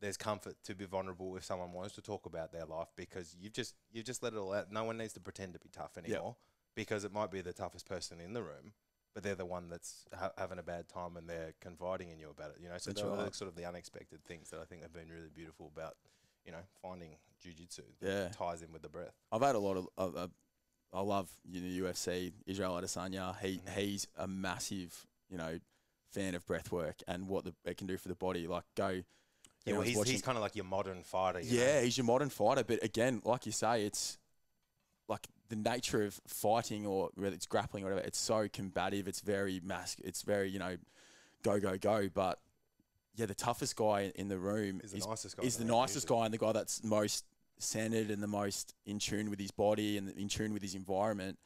there's comfort to be vulnerable if someone wants to talk about their life because you've just you've just let it all out. No one needs to pretend to be tough anymore because it might be the toughest person in the room, but they're the one that's ha- having a bad time and they're confiding in you about it. You know, so That's right. sort of the unexpected things that I think have been really beautiful about you know finding jujitsu that Yeah. ties in with the breath. I've had a lot of. of, of I love you know UFC Israel Adesanya. He Mhm. he's a massive you know fan of breath work and what the, it can do for the body. Like go. Yeah, well, know, I was he's, he's kind of like your modern fighter. You yeah, know? he's your modern fighter, but again, like you say, it's like the nature of fighting or whether it's grappling or whatever. It's so combative. It's very mask. It's very you know, go go go. But yeah, the toughest guy in the room the is nicest guy. is the nicest guy and the guy that's most centered and the most in tune with his body and in tune with his environment.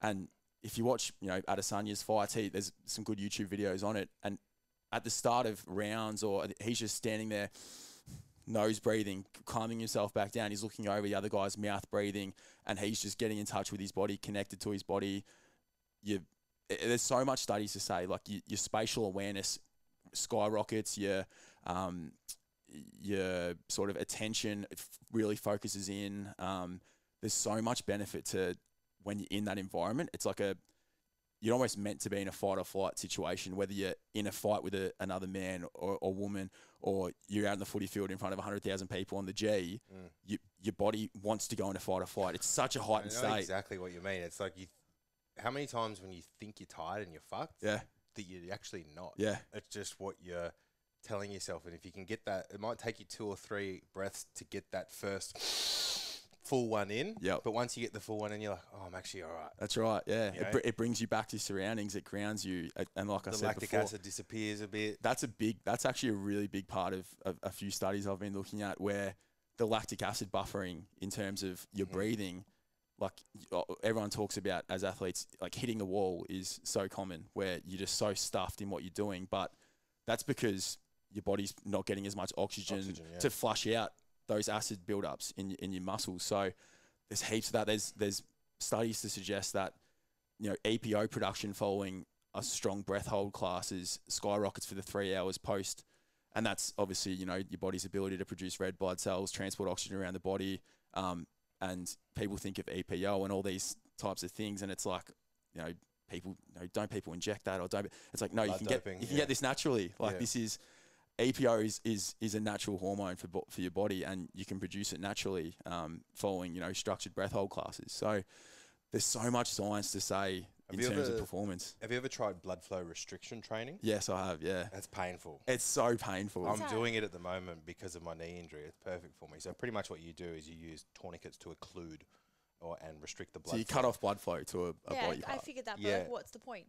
And if you watch, you know, Adesanya's fights, he, there's some good YouTube videos on it. And at the start of rounds, or he's just standing there, nose breathing, calming himself back down. He's looking over the other guy's mouth breathing, and he's just getting in touch with his body, connected to his body. You, there's so much studies to say, like your, your spatial awareness skyrockets, your um, your sort of attention really focuses in. Um, there's so much benefit to when you're in that environment. It's like a you're almost meant to be in a fight or flight situation, whether you're in a fight with a, another man or, or woman, or you're out in the footy field in front of 100,000 people on the G. Mm. You, your body wants to go into fight or flight. It's such a heightened know state. exactly what you mean. It's like you. How many times when you think you're tired and you're fucked, Yeah, that you're actually not. yeah, It's just what you're telling yourself, and if you can get that, it might take you two or three breaths to get that first full one in. Yep. But once you get the full one in, you're like, oh, I'm actually all right. That's right. Yeah, You it, br- it brings you back to your surroundings. It grounds you, and like I said. the lactic before, acid disappears a bit. that's a big. That's actually a really big part of, of a few studies I've been looking at where the lactic acid buffering in terms of your Mhm. breathing, like everyone talks about as athletes, like hitting the wall is so common where you're just so stuffed in what you're doing, but that's because your body's not getting as much oxygen, Oxygen, yeah. to flush out those acid buildups in in your muscles. So there's heaps of that. There's there's studies to suggest that you know EPO production following a strong breath hold class is skyrockets for the three hours post, and that's obviously you know your body's ability to produce red blood cells, transport oxygen around the body, um, and people think of EPO and all these types of things, and it's like you know people you know, don't people inject that or don't it's like no you can doping, get you can get this naturally like Yeah. this is EPO is, is is a natural hormone for for your body, and you can produce it naturally um, following you know structured breath hold classes. So there's so much science to say Have in you terms of performance. Have you ever tried blood flow restriction training? Yes, I have. Yeah, That's painful. it's so painful. I'm doing it at the moment because of my knee injury. It's perfect for me. So pretty much what you do is you use tourniquets to occlude or and restrict the blood. so you flow. cut off blood flow to a, a yeah, body I part. figured that, but Yeah. like, what's the point?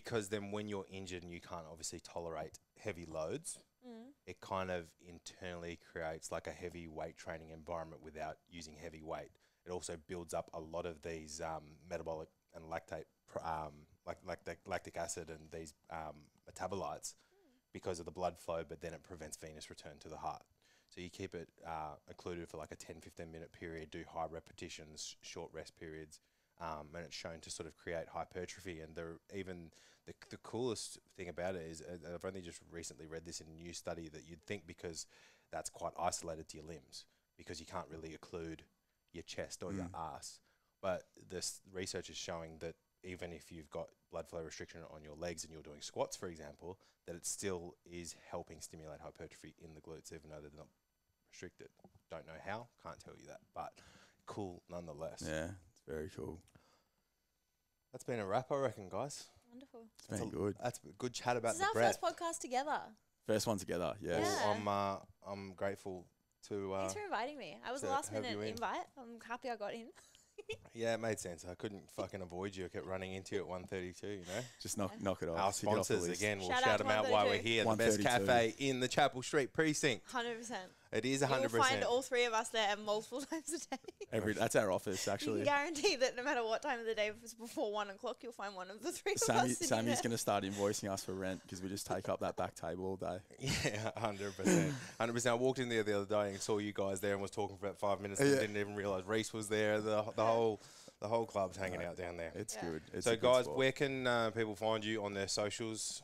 Because then when you're injured and you can't obviously tolerate heavy loads, Mm. it kind of internally creates like a heavy weight training environment without using heavy weight. It also builds up a lot of these um, metabolic and lactate, pr- um, like lactic, lactic acid and these um, metabolites because of the blood flow, but then it prevents venous return to the heart. So you keep it uh, occluded for like a 10, 15 minute period, do high repetitions, short rest periods, um, and it's shown to sort of create hypertrophy. And the even the, the coolest thing about it is uh, I've only just recently read this in a new study that you'd think because that's quite isolated to your limbs because you can't really occlude your chest or your Mm. ass. But this research is showing that even if you've got blood flow restriction on your legs and you're doing squats, for example, that it still is helping stimulate hypertrophy in the glutes, even though they're not restricted. Don't know how, can't tell you that, but cool nonetheless. yeah, very cool. That's been a wrap, I reckon, guys. Wonderful. It's That's been a- good. That's a good chat about This is the our breath. first podcast together. First one together. Yes. Yeah. I'm uh, I'm grateful to uh, Thanks for inviting me. I was a last minute in. invite. I'm happy I got in. *laughs* yeah, it made sense. I couldn't fucking avoid you. I kept running into you at 1:32. You know, Just knock knock it off. our tick it off the sponsors again. We'll Shout shout, out them out while we're 132. here. The best cafe in the Chapel Street precinct. 100%. It is 100%. You will find all three of us there multiple *laughs* times a day. Every that's our office actually. You actually. can guarantee that no matter what time of the day, if it's before one o'clock, you'll find one of the three of Sammy, us Sammy's going to start invoicing us for rent because we just take up that back table all day. *laughs* Yeah, 100. percent 100. percent I walked in there the other day and saw you guys there and was talking for about five minutes. and Yeah. didn't even realize Reese was there. The the whole the whole club's hanging out down there. It's Yeah. good. It's so a good guys, where can uh, people find you on their socials?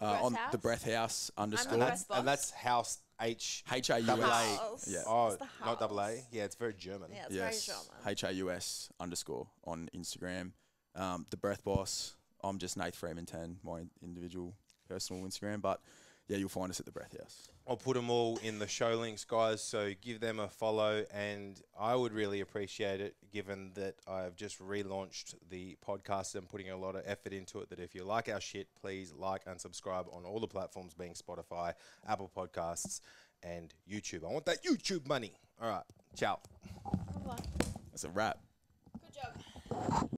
Uh, Breath on the Breath Haus I'm underscore And that's, and that's House H. H A U double S. A. House. Yeah. Oh, It's the not double A. Yeah, it's very German. Yeah, it's yes, very German. H A U S underscore on Instagram. Um, the Breath Boss. I'm just Nate Freeman 10, my individual personal Instagram. But yeah, you'll find us at the Breath Haus. I'll put them all in the show links, guys. So give them a follow, and I would really appreciate it, given that I've just relaunched the podcast and putting a lot of effort into it. That if you like our shit, please like and subscribe on all the platforms, being Spotify, Apple Podcasts, and YouTube. I want that YouTube money. All right, ciao. That's a wrap. Good job.